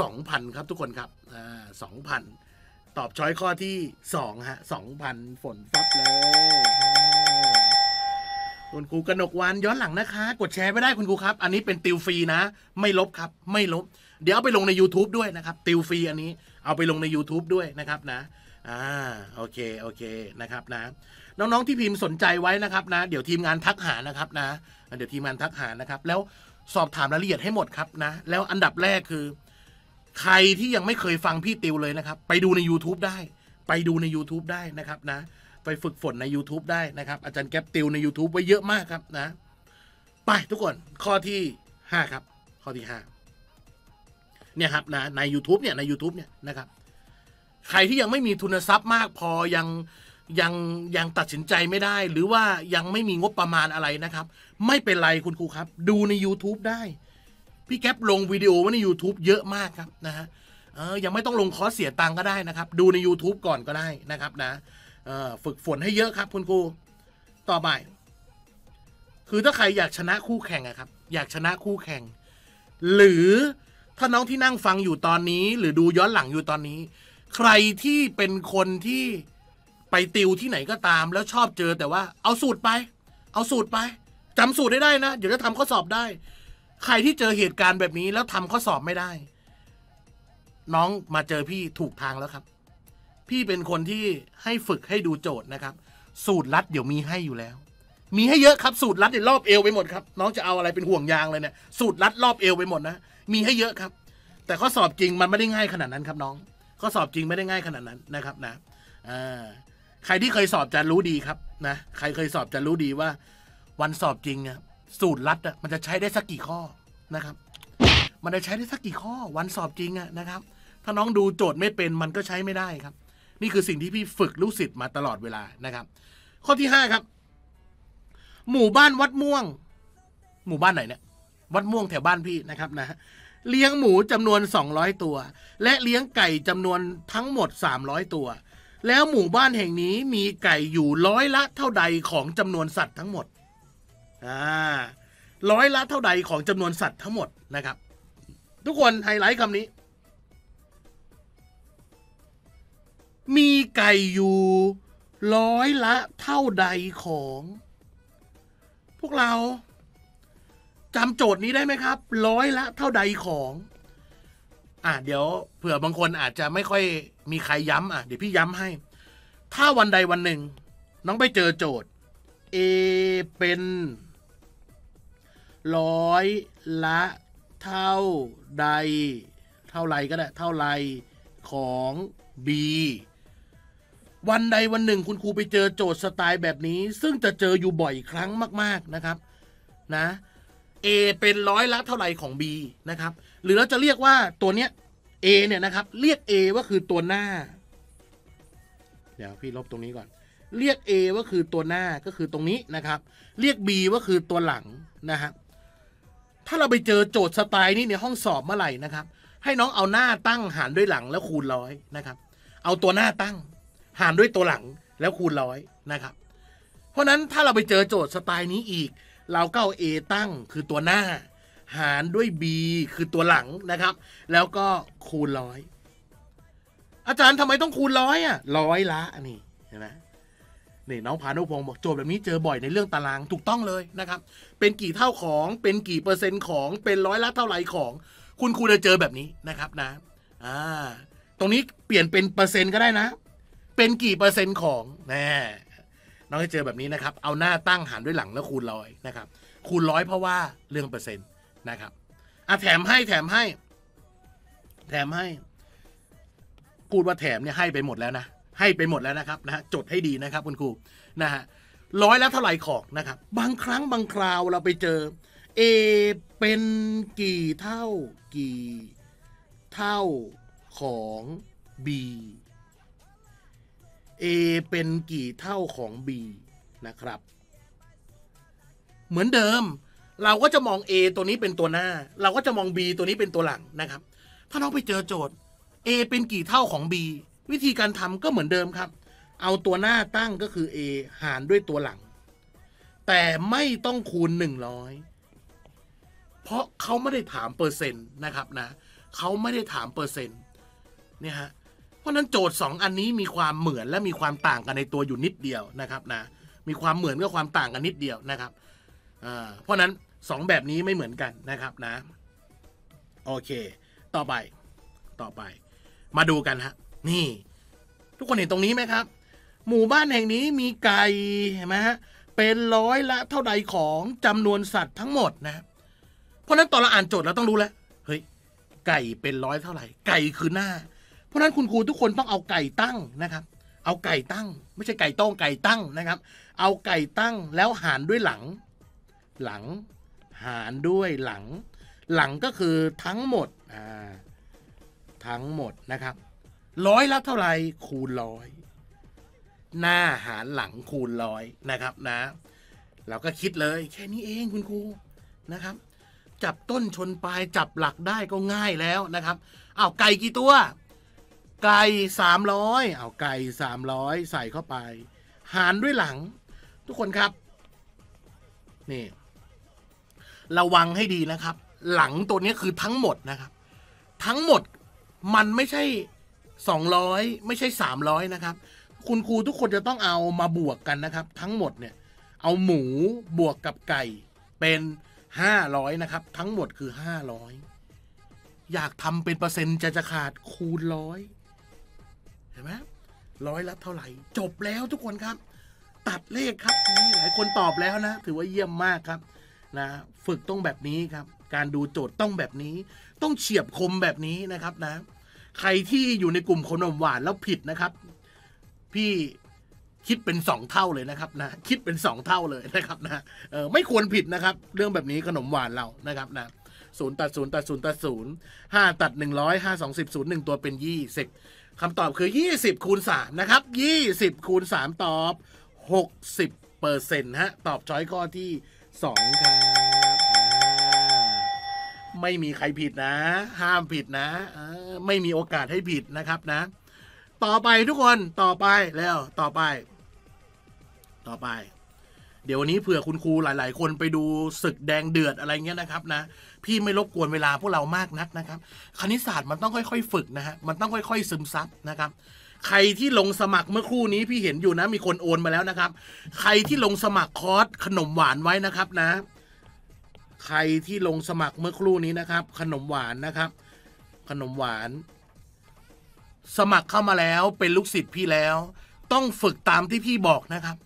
สองพันครับทุกคนครับอ่าสองพัน ตอบ choice ข้อที่สองฮะสองพันฝนฟับเลยคุณครูกนกวานย้อนหลังนะคะ กดแชร์ไม่ได้คุณครูครับ อันนี้เป็นติวฟรีนะ ไม่ลบครับ ไม่ลบ เดี๋ยวเอาไปลงใน YouTube ด้วยนะครับ ติวฟรีอันนี้เอาไปลงใน YouTube ด้วยนะครับนะอ่าโอเคโอเคนะครับนะ น้องๆที่พิมพ์สนใจไว้นะครับนะ เดี๋ยวทีมงานทักหานะครับนะ เดี๋ยวทีมงานทักหานะครับ แล้วสอบถามรายละเอียดให้หมดครับนะ แล้วอันดับแรกคือ ใครที่ยังไม่เคยฟังพี่ติวเลยนะครับ ไปดูใน YouTube ได้ ไปดูใน YouTube ได้นะครับนะ ไปฝึกฝนใน YouTube ได้นะครับ อาจารย์แก๊ปติวใน YouTube ไว้เยอะมากครับนะ ไปทุกคนข้อที่ห้าครับ ข้อที่ห้าเนี่ยครับนะใน YouTube เนี่ยใน YouTube เนี่ยนะครับ ใครที่ยังไม่มีทุนทรัพย์มากพอยังยังยังตัดสินใจไม่ได้ หรือว่ายังไม่มีงบประมาณอะไรนะครับ ไม่เป็นไรคุณครูครับ ดูใน YouTube ได้ พี่แก๊ปลงวิดีโอไว้ใน YouTube เยอะมากครับนะฮะเออยังไม่ต้องลงคอร์สเสียตังก็ได้นะครับ ดูใน YouTube ก่อนก็ได้นะครับนะเออฝึกฝนให้เยอะครับคุณครูต่อไปคือถ้าใครอยากชนะคู่แข่งอะครับ อยากชนะคู่แข่ง หรือถ้าน้องที่นั่งฟังอยู่ตอนนี้ หรือดูย้อนหลังอยู่ตอนนี้ ใครที่เป็นคนที่ไปติวที่ไหนก็ตาม แล้วชอบเจอแต่ว่าเอาสูตรไป เอาสูตรไปจำสูตรได้ได้นะเดี๋ยวจะทำข้อสอบได้ ใครที่เจอเหตุการณ์แบบนี้แล้วทำข้อสอบไม่ได้ น้องมาเจอพี่ถูกทางแล้วครับ พี่เป็นคนที่ให้ฝึกให้ดูโจทย์นะครับ สูตรลัดเดี๋ยวมีให้อยู่แล้ว มีให้เยอะครับสูตรลัดเนี่ยรอบเอวไปหมดครับ น้องจะเอาอะไรเป็นห่วงยางเลยเนี่ยสูตรลัดรอบเอวไปหมดนะมีให้เยอะครับ แต่ข้อสอบจริงมันไม่ได้ง่ายขนาดนั้นครับน้องข้อสอบจริงไม่ได้ง่ายขนาดนั้นนะครับนะอ่าใครที่เคยสอบจะรู้ดีครับนะใครเคยสอบจะรู้ดีว่า วันสอบจริงอะ สูตรลัดอะมันจะใช้ได้สักกี่ข้อนะครับ มันจะใช้ได้สักกี่ข้อวันสอบจริงอะนะครับ ถ้าน้องดูโจทย์ไม่เป็นมันก็ใช้ไม่ได้ครับ นี่คือสิ่งที่พี่ฝึกลูกศิษย์มาตลอดเวลานะครับ ข้อที่ห้าครับ หมู่บ้านวัดม่วง หมู่บ้านไหนเนี่ยวัดม่วงแถวบ้านพี่นะครับนะเลี้ยงหมูจำนวน 200 ตัว และเลี้ยงไก่จำนวนทั้งหมด 300 ตัว แล้วหมู่บ้านแห่งนี้มีไก่อยู่ร้อยละเท่าใดของจำนวนสัตว์ทั้งหมด ร้อยละเท่าใดของจำนวนสัตว์ทั้งหมดนะครับ ทุกคนไฮไลท์คำนี้ มีไก่อยู่ร้อยละเท่าใดของ พวกเราจำโจทย์นี้ได้ไหมครับ ร้อยละเท่าใดของ อะเดี๋ยวเผื่อบางคนอาจจะไม่ค่อยมีใครย้ำอะเดี๋ยวพี่ย้ำให้ ถ้าวันใดวันหนึ่ง น้องไปเจอโจทย์ A เป็น ร้อยละเท่าใด เท่าไรก็ได้ เท่าไรของ B วันใดวันหนึ่งคุณครูไปเจอโจทย์สไตล์แบบนี้ ซึ่งจะเจออยู่บ่อยครั้งมาก ๆนะครับนะ A เป็นร้อยละเท่าไหร่ของ B นะครับ หรือเราจะเรียกว่าตัวเนี้ย A เนี่ยนะครับ เรียก A ว่าคือตัวหน้า เดี๋ยวพี่ลบตรงนี้ก่อน เรียก A ว่าคือตัวหน้าก็คือตรงนี้นะครับ เรียก B ว่าคือตัวหลังนะครับ ถ้าเราไปเจอโจทย์สไตล์นี้ในห้องสอบเมื่อไหร่นะครับ ให้น้องเอาหน้าตั้งหารด้วยหลังแล้วคูณร้อยนะครับ เอาตัวหน้าตั้ง หารด้วยตัวหลังแล้วคูณร้อยนะครับ เพราะนั้นถ้าเราไปเจอโจทย์สไตล์นี้อีก เราก็เอา A ตั้งคือตัวหน้า หารด้วย B คือตัวหลังนะครับ แล้วก็คูณร้อยอาจารย์ทำไมต้องคูณร้อยอะร้อยละนี่เห็นไหม นี่น้องพานุพงศ์บอกโจทย์แบบนี้เจอบ่อยในเรื่องตารางถูกต้องเลยนะครับ เป็นกี่เท่าของเป็นกี่เปอร์เซ็นต์ของเป็นร้อยละเท่าไหร่ของ คุณครูจะเจอแบบนี้นะครับนะอ่าตรงนี้เปลี่ยนเป็นเปอร์เซ็นต์ก็ได้นะ เป็นกี่เปอร์เซ็นต์ของแน่น้องจะเจอแบบนี้นะครับ เอาหน้าตั้งหารด้วยหลังแล้วคูณร้อยนะครับ คูณร้อยเพราะว่าเรื่องเปอร์เซ็นต์นะครับอะแถมให้แถมให้ แถมให้กูดว่าแถมเนี่ยให้ไปหมดแล้วนะ ให้ไปหมดแล้วนะครับนะฮะจดให้ดีนะครับคุณครูนะฮะร้อยแล้วเท่าไหร่ของนะครับ บางครั้งบางคราวเราไปเจอ A เป็นกี่เท่ากี่เท่าของ B A เป็นกี่เท่าของ B นะครับ เหมือนเดิม เราก็จะมอง A ตัวนี้เป็นตัวหน้า เราก็จะมอง B ตัวนี้เป็นตัวหลังนะครับ ถ้าน้องไปเจอโจทย์ A เป็นกี่เท่าของ B วิธีการทำก็เหมือนเดิมครับ เอาตัวหน้าตั้งก็คือ A หารด้วยตัวหลัง แต่ไม่ต้องคูณ 100 เพราะเขาไม่ได้ถามเปอร์เซ็นต์นะครับนะเขาไม่ได้ถามเปอร์เซ็นต์เนี่ยฮะเพราะนั้นโจทย์ 2 อันนี้มีความเหมือนและมีความต่างกันในตัวอยู่นิดเดียวนะครับนะมีความเหมือนกับความต่างกันนิดเดียวนะครับเพราะฉะนั้น 2 แบบนี้ไม่เหมือนกันนะครับนะโอเค ต่อไปต่อไป มาดูกันฮะ นี่ ทุกคนเห็นตรงนี้ไหมครับ หมู่บ้านแห่งนี้มีไก่เห็นไหมฮะเป็นร้อยละเท่าใดของจำนวนสัตว์ทั้งหมดนะ เพราะฉะนั้นตอนเราอ่านโจทย์เราต้องรู้แล้วเฮ้ยไก่เป็นร้อยเท่าไหร่ ไก่คือหน้า เพราะฉะนั้นคุณครูทุกคนต้องเอาไก่ตั้งนะครับ เอาไก่ตั้ง ไม่ใช่ไก่ต้งไก่ตั้งนะครับ เอาไก่ตั้งแล้วหารด้วยหลัง หลัง หารด้วยหลัง หลังก็คือทั้งหมดอ่าทั้งหมดนะครับ ร้อยละเท่าไหร่คูณร้อยหน้าหารหลังคูณร้อยนะครับนะ เราก็คิดเลยแค่นี้เองคุณครูนะครับ จับต้นชนปลายจับหลักได้ก็ง่ายแล้วนะครับอ้าวไก่กี่ตัว ไก่สามร้อยเอาไก่สามร้อยใส่เข้าไป หารด้วยหลัง ทุกคนครับนี่ระวังให้ดีนะครับ หลังตัวนี้คือทั้งหมดนะครับ ทั้งหมดมันไม่ใช่ สองร้อยไม่ใช่สามร้อยนะครับ คุณครูทุกคนจะต้องเอามาบวกกันนะครับ ทั้งหมดเนี่ยเอาหมูบวกกับไก่เป็นห้าร้อยนะครับ ทั้งหมดคือห้าร้อยอยากทำเป็นเปอร์เซ็นต์จะจะขาดคูณร้อยเห็นไหมร้อยละเท่าไหร่ จบแล้วทุกคนครับ ตัดเลขครับนี่หลายคนตอบแล้วนะ ถือว่าเยี่ยมมากครับนะฝึกต้องแบบนี้ครับ การดูโจทย์ต้องแบบนี้ ต้องเฉียบคมแบบนี้นะครับนะ ใครที่อยู่ในกลุ่มขนมหวานแล้วผิดนะครับ พี่คิดเป็นสองเท่าเลยนะครับนะคิดเป็นสองเท่าเลยนะครับนะเออไม่ควรผิดนะครับ เรื่องแบบนี้ขนมหวานเรานะครับนะศูนย์ตัดศูนย์ตัดศูนย์ตัดศูนย์ห้าตัดหนึ่งร้อยห้าสองสิบศูนย์หนึ่งตัวเป็นยี่สิบคำตอบคือยี่สิบคูณสามนะครับยี่สิบคูณสามตอบหกสิบเปอร์เซ็นต์ฮะตอบช้อยข้อที่สองครับอ่า ไม่มีใครผิดนะ ห้ามผิดนะไม่มีโอกาสให้ผิดนะครับนะ ต่อไปทุกคนต่อไปแล้วต่อไป ต่อไป เดี๋ยววันนี้เผื่อคุณครูหลาย ๆ คนไปดูศึกแดงเดือดอะไรเงี้ยนะครับนะ พี่ไม่รบกวนเวลาพวกเรามากนักนะครับ คณิตศาสตร์มันต้องค่อย ๆ ฝึกนะฮะมันต้องค่อย ๆ ซึมซับนะครับใครที่ลงสมัครเมื่อครู่นี้พี่เห็นอยู่นะ มีคนโอนมาแล้วนะครับ ใครที่ลงสมัครคอร์สขนมหวานไว้นะครับนะ ใครที่ลงสมัครเมื่อครู่นี้นะครับ ขนมหวานนะครับ ขนมหวาน สมัครเข้ามาแล้วเป็นลูกศิษย์พี่แล้ว ต้องฝึกตามที่พี่บอกนะครับ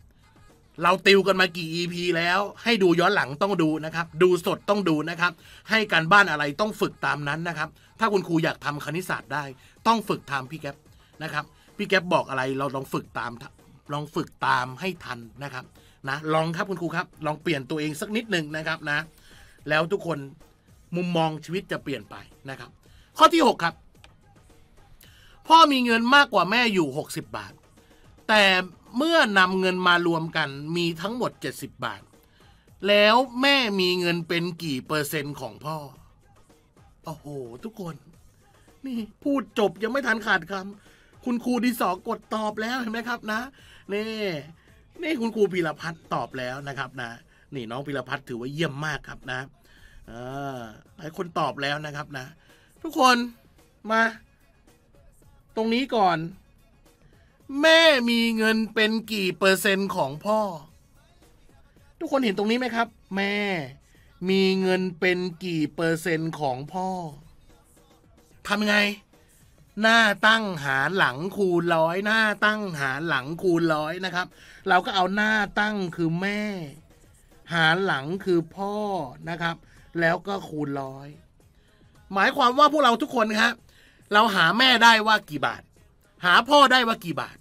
เราติวกันมากี่ EP แล้ว ให้ดูย้อนหลังต้องดูนะครับ ดูสดต้องดูนะครับ ให้การบ้านอะไรต้องฝึกตามนั้นนะครับ ถ้าคุณครูอยากทำคณิตศาสตร์ได้ ต้องฝึกตามพี่แก๊ปนะครับ พี่แก๊ปบอกอะไรเราลองฝึกตามลองฝึกตามให้ทันนะครับนะลองครับคุณครูครับ ลองเปลี่ยนตัวเองสักนิดหนึ่งนะครับนะ แล้วทุกคนมุมมองชีวิตจะเปลี่ยนไปนะครับ ข้อที่ 6 ครับ พ่อมีเงินมากกว่าแม่อยู่ 60 บาท แต่เมื่อนำเงินมารวมกันมีทั้งหมด 70 บาท แล้วแม่มีเงินเป็นกี่เปอร์เซ็นต์ของพ่อ โอ้โห ทุกคน นี่พูดจบยังไม่ทันขาดคำคุณครูดีสอกดตอบแล้วเห็นไหมครับนะ นี่ นี่คุณครูพีรพัฒน์ตอบแล้วนะครับนะ นี่น้องพีรพัฒน์ถือว่าเยี่ยมมากครับนะหลายคนตอบแล้วนะครับนะ ทุกคนมา ตรงนี้ก่อน แม่มีเงินเป็นกี่เปอร์เซ็นต์ของพ่อ ทุกคนเห็นตรงนี้ไหมครับ แม่มีเงินเป็นกี่เปอร์เซ็นต์ของพ่อทำยังไง หน้าตั้งหารหลังคูณร้อย หน้าตั้งหารหลังคูณร้อยนะครับ เราก็เอาหน้าตั้งคือแม่ หารหลังคือพ่อนะครับ แล้วก็คูณร้อย หมายความว่าพวกเราทุกคนครับเราหาแม่ได้ว่ากี่บาท หาพ่อได้ว่ากี่บาท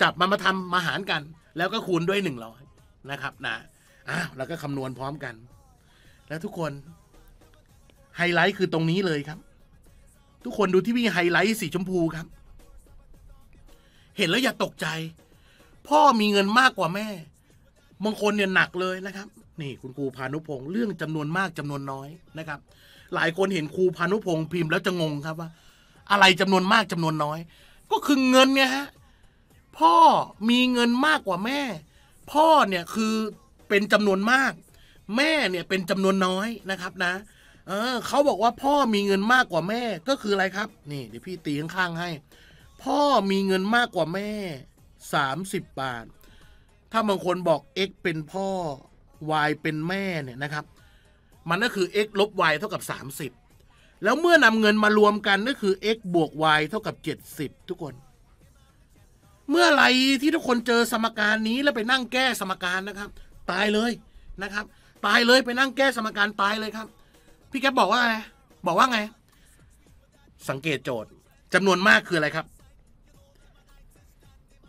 จับมันมาทำมาหารกัน แล้วก็คูณด้วยหนึ่งร้อยนะครับนะอ้าวแล้วก็คำนวณพร้อมกัน แล้วทุกคนไฮไลท์คือตรงนี้เลยครับ ทุกคนดูที่พี่ไฮไลท์สีชมพูครับ เห็นแล้วอย่าตกใจ พ่อมีเงินมากกว่าแม่บางคนเนี่ยหนักเลยนะครับ นี่คุณครูพานุพงศ์เรื่องจำนวนมากจำนวนน้อยนะครับ หลายคนเห็นครูพานุพงศ์พิมพ์แล้วจะงงครับว่า อะไรจำนวนมากจำนวนน้อย ก็คือเงินเนี่ยฮะพ่อมีเงินมากกว่าแม่ พ่อเนี่ยคือเป็นจำนวนมาก แม่เนี่ยเป็นจำนวนน้อยนะครับนะ เออเขาบอกว่าพ่อมีเงินมากกว่าแม่ก็คืออะไรครับ นี่เดี๋ยวพี่ตีข้างๆให้ พ่อมีเงินมากกว่าแม่สามสิบบาท ถ้าบางคนบอก x เป็นพ่อ y เป็นแม่เนี่ยนะครับ มันก็คือ x ลบ y เท่ากับสามสิบแล้วเมื่อนำเงินมารวมกันก็คือ x บวก y เท่ากับเจ็ดสิบทุกคน เมื่อไรที่ทุกคนเจอสมการนี้แล้วไปนั่งแก้สมการนะครับ ตายเลยนะครับ ตายเลยไปนั่งแก้สมการตายเลยครับ พี่แกบอกว่าไงบอกว่าไง สังเกตโจทย์จำนวนมากคืออะไรครับ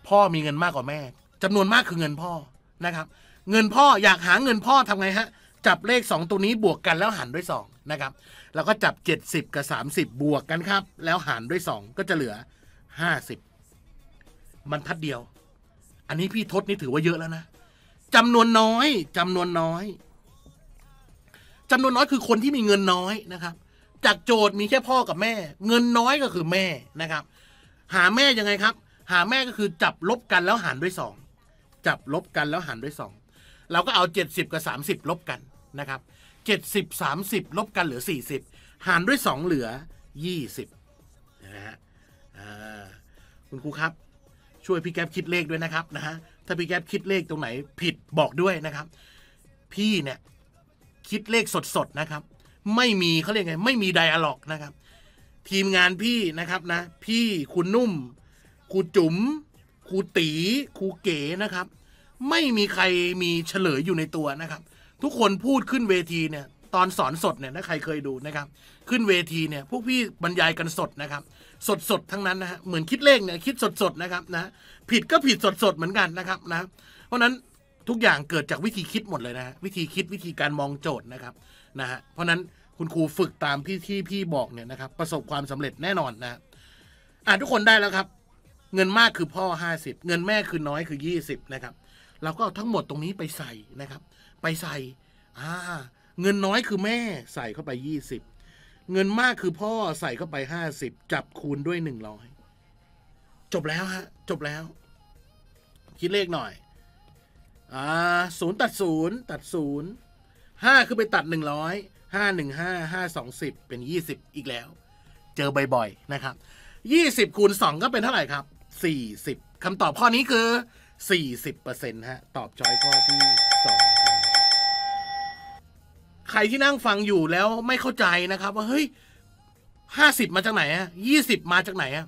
พ่อมีเงินมากกว่าแม่จำนวนมากคือเงินพ่อนะครับ เงินพ่ออยากหาเงินพ่อทำไงฮะ จับเลขสองตัวนี้บวกกันแล้วหารด้วยสองนะครับแล้วก็จับเจ็ดสิบกับสามสิบบวกกันครับ แล้วหารด้วยสองก็จะเหลือห้าสิบมันทัดเดียว อันนี้พี่ทศนี่ถือว่าเยอะแล้วนะจำนวนน้อยจำนวนน้อยจำนวนน้อยคือคนที่มีเงินน้อยนะครับ จากโจทย์มีแค่พ่อกับแม่ เงินน้อยก็คือแม่นะครับ หาแม่ยังไงครับ หาแม่ก็คือจับลบกันแล้วหารด้วยสองจับลบกันแล้วหารด้วยสอง เราก็เอาเจ็ดสิบกับสามสิบลบกันนะครับเจ็ดสิบสามสิบลบกันเหลือสี่สิบหารด้วยสองเหลือยี่สิบนะฮะคุณครูครับ ช่วยพี่แก๊ปคิดเลขด้วยนะครับนะฮะถ้าพี่แก๊ปคิดเลขตรงไหนผิดบอกด้วยนะครับ พี่เนี่ยคิดเลขสดๆนะครับ ไม่มีเขาเรียกไง ไม่มีไดอะล็อกนะครับ ทีมงานพี่นะครับนะ พี่คุณนุ่มครูจุ๋มครูตีครูเก๋นะครับ ไม่มีใครมีเฉลยอยู่ในตัวนะครับ ทุกคนพูดขึ้นเวทีเนี่ย ตอนสอนสดเนี่ยถ้าใครเคยดูนะครับ ขึ้นเวทีเนี่ย พวกพี่บรรยายกันสดนะครับ สดสดทั้งนั้นนะฮะเหมือนคิดเลขเนี่ยคิดสดสดนะครับนะผิดก็ผิดสดสดเหมือนกันนะครับนะ เพราะนั้นทุกอย่างเกิดจากวิธีคิดหมดเลยนะฮะวิธีคิดวิธีการมองโจทย์นะครับนะฮะเพราะนั้นคุณครูฝึกตามพี่ที่พี่บอกเนี่ยนะครับ ประสบความสำเร็จแน่นอนนะอ่าทุกคนได้แล้วครับ เงินมากคือพ่อห้าสิบเงินแม่คือน้อยคือยี่สิบนะครับ เราก็เอาทั้งหมดตรงนี้ไปใส่นะครับ ไปใส่อ่าเงินน้อยคือแม่ใส่เข้าไปยี่สิบเงินมากคือพ่อใส่เข้าไปห้าสิบจับคูณด้วยหนึ่งร้อยจบแล้วฮะ จบแล้ว คิดเลขหน่อย อ่าศูนย์ตัดศูนย์ตัดศูนย์ห้าคือไปตัดหนึ่งร้อยห้าหนึ่งห้าห้าสองสิบเป็นยี่สิบอีกแล้ว เจอบ่อยๆนะครับยี่สิบคูณสองก็เป็นเท่าไหร่ครับสี่สิบคำตอบข้อนี้คือ สี่สิบเปอร์เซ็นต์ฮะ ตอบจอยข้อที่สองใครที่นั่งฟังอยู่แล้วไม่เข้าใจนะครับ ว่าเฮ้ยห้าสิบมาจากไหนอะยี่สิบมาจากไหนอะ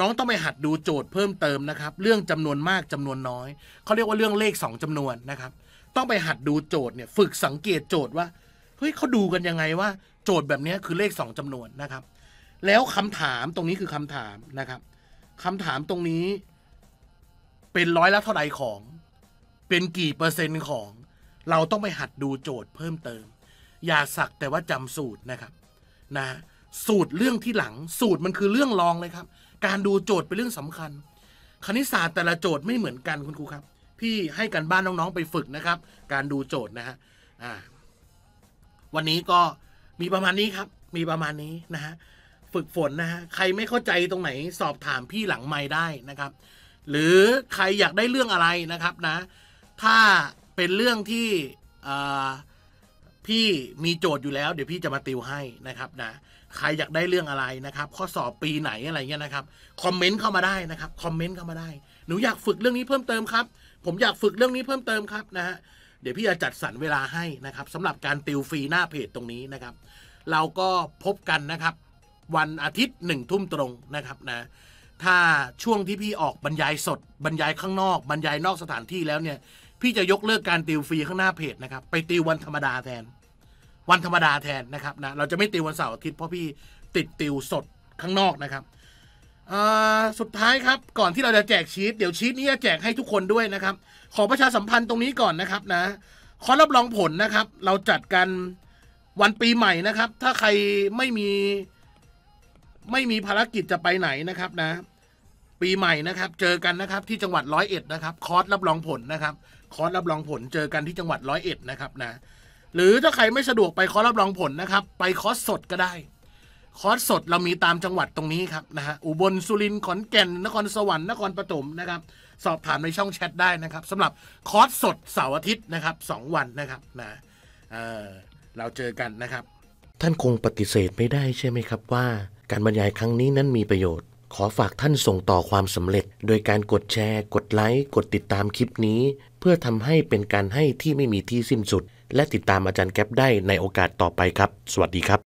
น้องต้องไปหัดดูโจทย์เพิ่มเติมนะครับ เรื่องจำนวนมากจำนวนน้อยเขาเรียกว่าเรื่องเลขสองจำนวนนะครับ ต้องไปหัดดูโจทย์เนี่ย ฝึกสังเกตโจทย์ว่าเฮ้ยเขาดูกันยังไงว่า โจทย์แบบนี้คือเลขสองจำนวนนะครับ แล้วคำถามตรงนี้คือคำถามนะครับคำถามตรงนี้ เป็นร้อยละเท่าใดของ เป็นกี่เปอร์เซ็นต์ของ เราต้องไปหัดดูโจทย์เพิ่มเติม อย่าสักแต่ว่าจำสูตรนะครับนะสูตรเรื่องที่หลังสูตรมันคือเรื่องรองเลยครับ การดูโจทย์เป็นเรื่องสำคัญ คณิตศาสตร์แต่ละโจทย์ไม่เหมือนกันคุณครูครับ พี่ให้กันบ้านน้องๆไปฝึกนะครับ การดูโจทย์นะฮะอ่าวันนี้ก็มีประมาณนี้ครับ มีประมาณนี้นะฮะฝึกฝนนะฮะใครไม่เข้าใจตรงไหนสอบถามพี่หลังไม้ได้นะครับ หรือใครอยากได้เรื่องอะไรนะครับนะ ถ้าเป็นเรื่องที่พี่มีโจทย์อยู่แล้ว เดี๋ยวพี่จะมาติวให้นะครับนะใครอยากได้เรื่องอะไรนะครับ ข้อสอบปีไหนอะไรเงี้ยนะครับคอมเมนต์เข้ามาได้นะครับคอมเมนต์เข้ามาได้ หนูอยากฝึกเรื่องนี้เพิ่มเติมครับ ผมอยากฝึกเรื่องนี้เพิ่มเติมครับนะฮะเดี๋ยวพี่จะจัดสรรเวลาให้นะครับสำหรับการติวฟรีหน้าเพจตรงนี้นะครับ เราก็พบกันนะครับ วันอาทิตย์หนึ่งทุ่มตรงนะครับนะ ถ้าช่วงที่พี่ออกบรรยายสด บรรยายข้างนอก บรรยายนอกสถานที่แล้วเนี่ย พี่จะยกเลิกการติวฟรีข้างหน้าเพจนะครับ ไปติววันธรรมดาแทน วันธรรมดาแทนนะครับนะเราจะไม่ติววันเสาร์อาทิตย์เพราะพี่ติดติวสดข้างนอกนะครับสุดท้ายครับก่อนที่เราจะแจกชีตเดี๋ยวชีตนี้จะแจกให้ทุกคนด้วยนะครับ ขอประชาสัมพันธ์ตรงนี้ก่อนนะครับนะขอรับรองผลนะครับ เราจัดกันวันปีใหม่นะครับ ถ้าใครไม่มี ไม่มีภารกิจจะไปไหนนะครับนะ ปีใหม่นะครับ เจอกันนะครับที่จังหวัดร้อยเอ็ดนะครับคอร์สรับรองผลนะครับคอร์สรับรองผลเจอกันที่จังหวัดร้อยเอ็ดนะครับนะ หรือถ้าใครไม่สะดวกไปคอร์สรับรองผลนะครับ ไปคอร์สสดก็ได้ คอร์สสดเรามีตามจังหวัดตรงนี้ครับนะฮะอุบลสุรินทร์ขอนแก่น นครสวรรค์นครปฐมนะครับ สอบถามในช่องแชทได้นะครับสำหรับคอร์สสดเสาร์อาทิตย์นะครับสองวันนะครับนะเเราเจอกันนะครับ ท่านคงปฏิเสธไม่ได้ใช่ไหมครับว่า การบรรยายครั้งนี้นั้นมีประโยชน์ ขอฝากท่านส่งต่อความสำเร็จ โดยการกดแชร์ กดไลค์ กดติดตามคลิปนี้ เพื่อทำให้เป็นการให้ที่ไม่มีที่สิ้นสุด และติดตามอาจารย์แก๊ปได้ในโอกาสต่อไปครับ สวัสดีครับ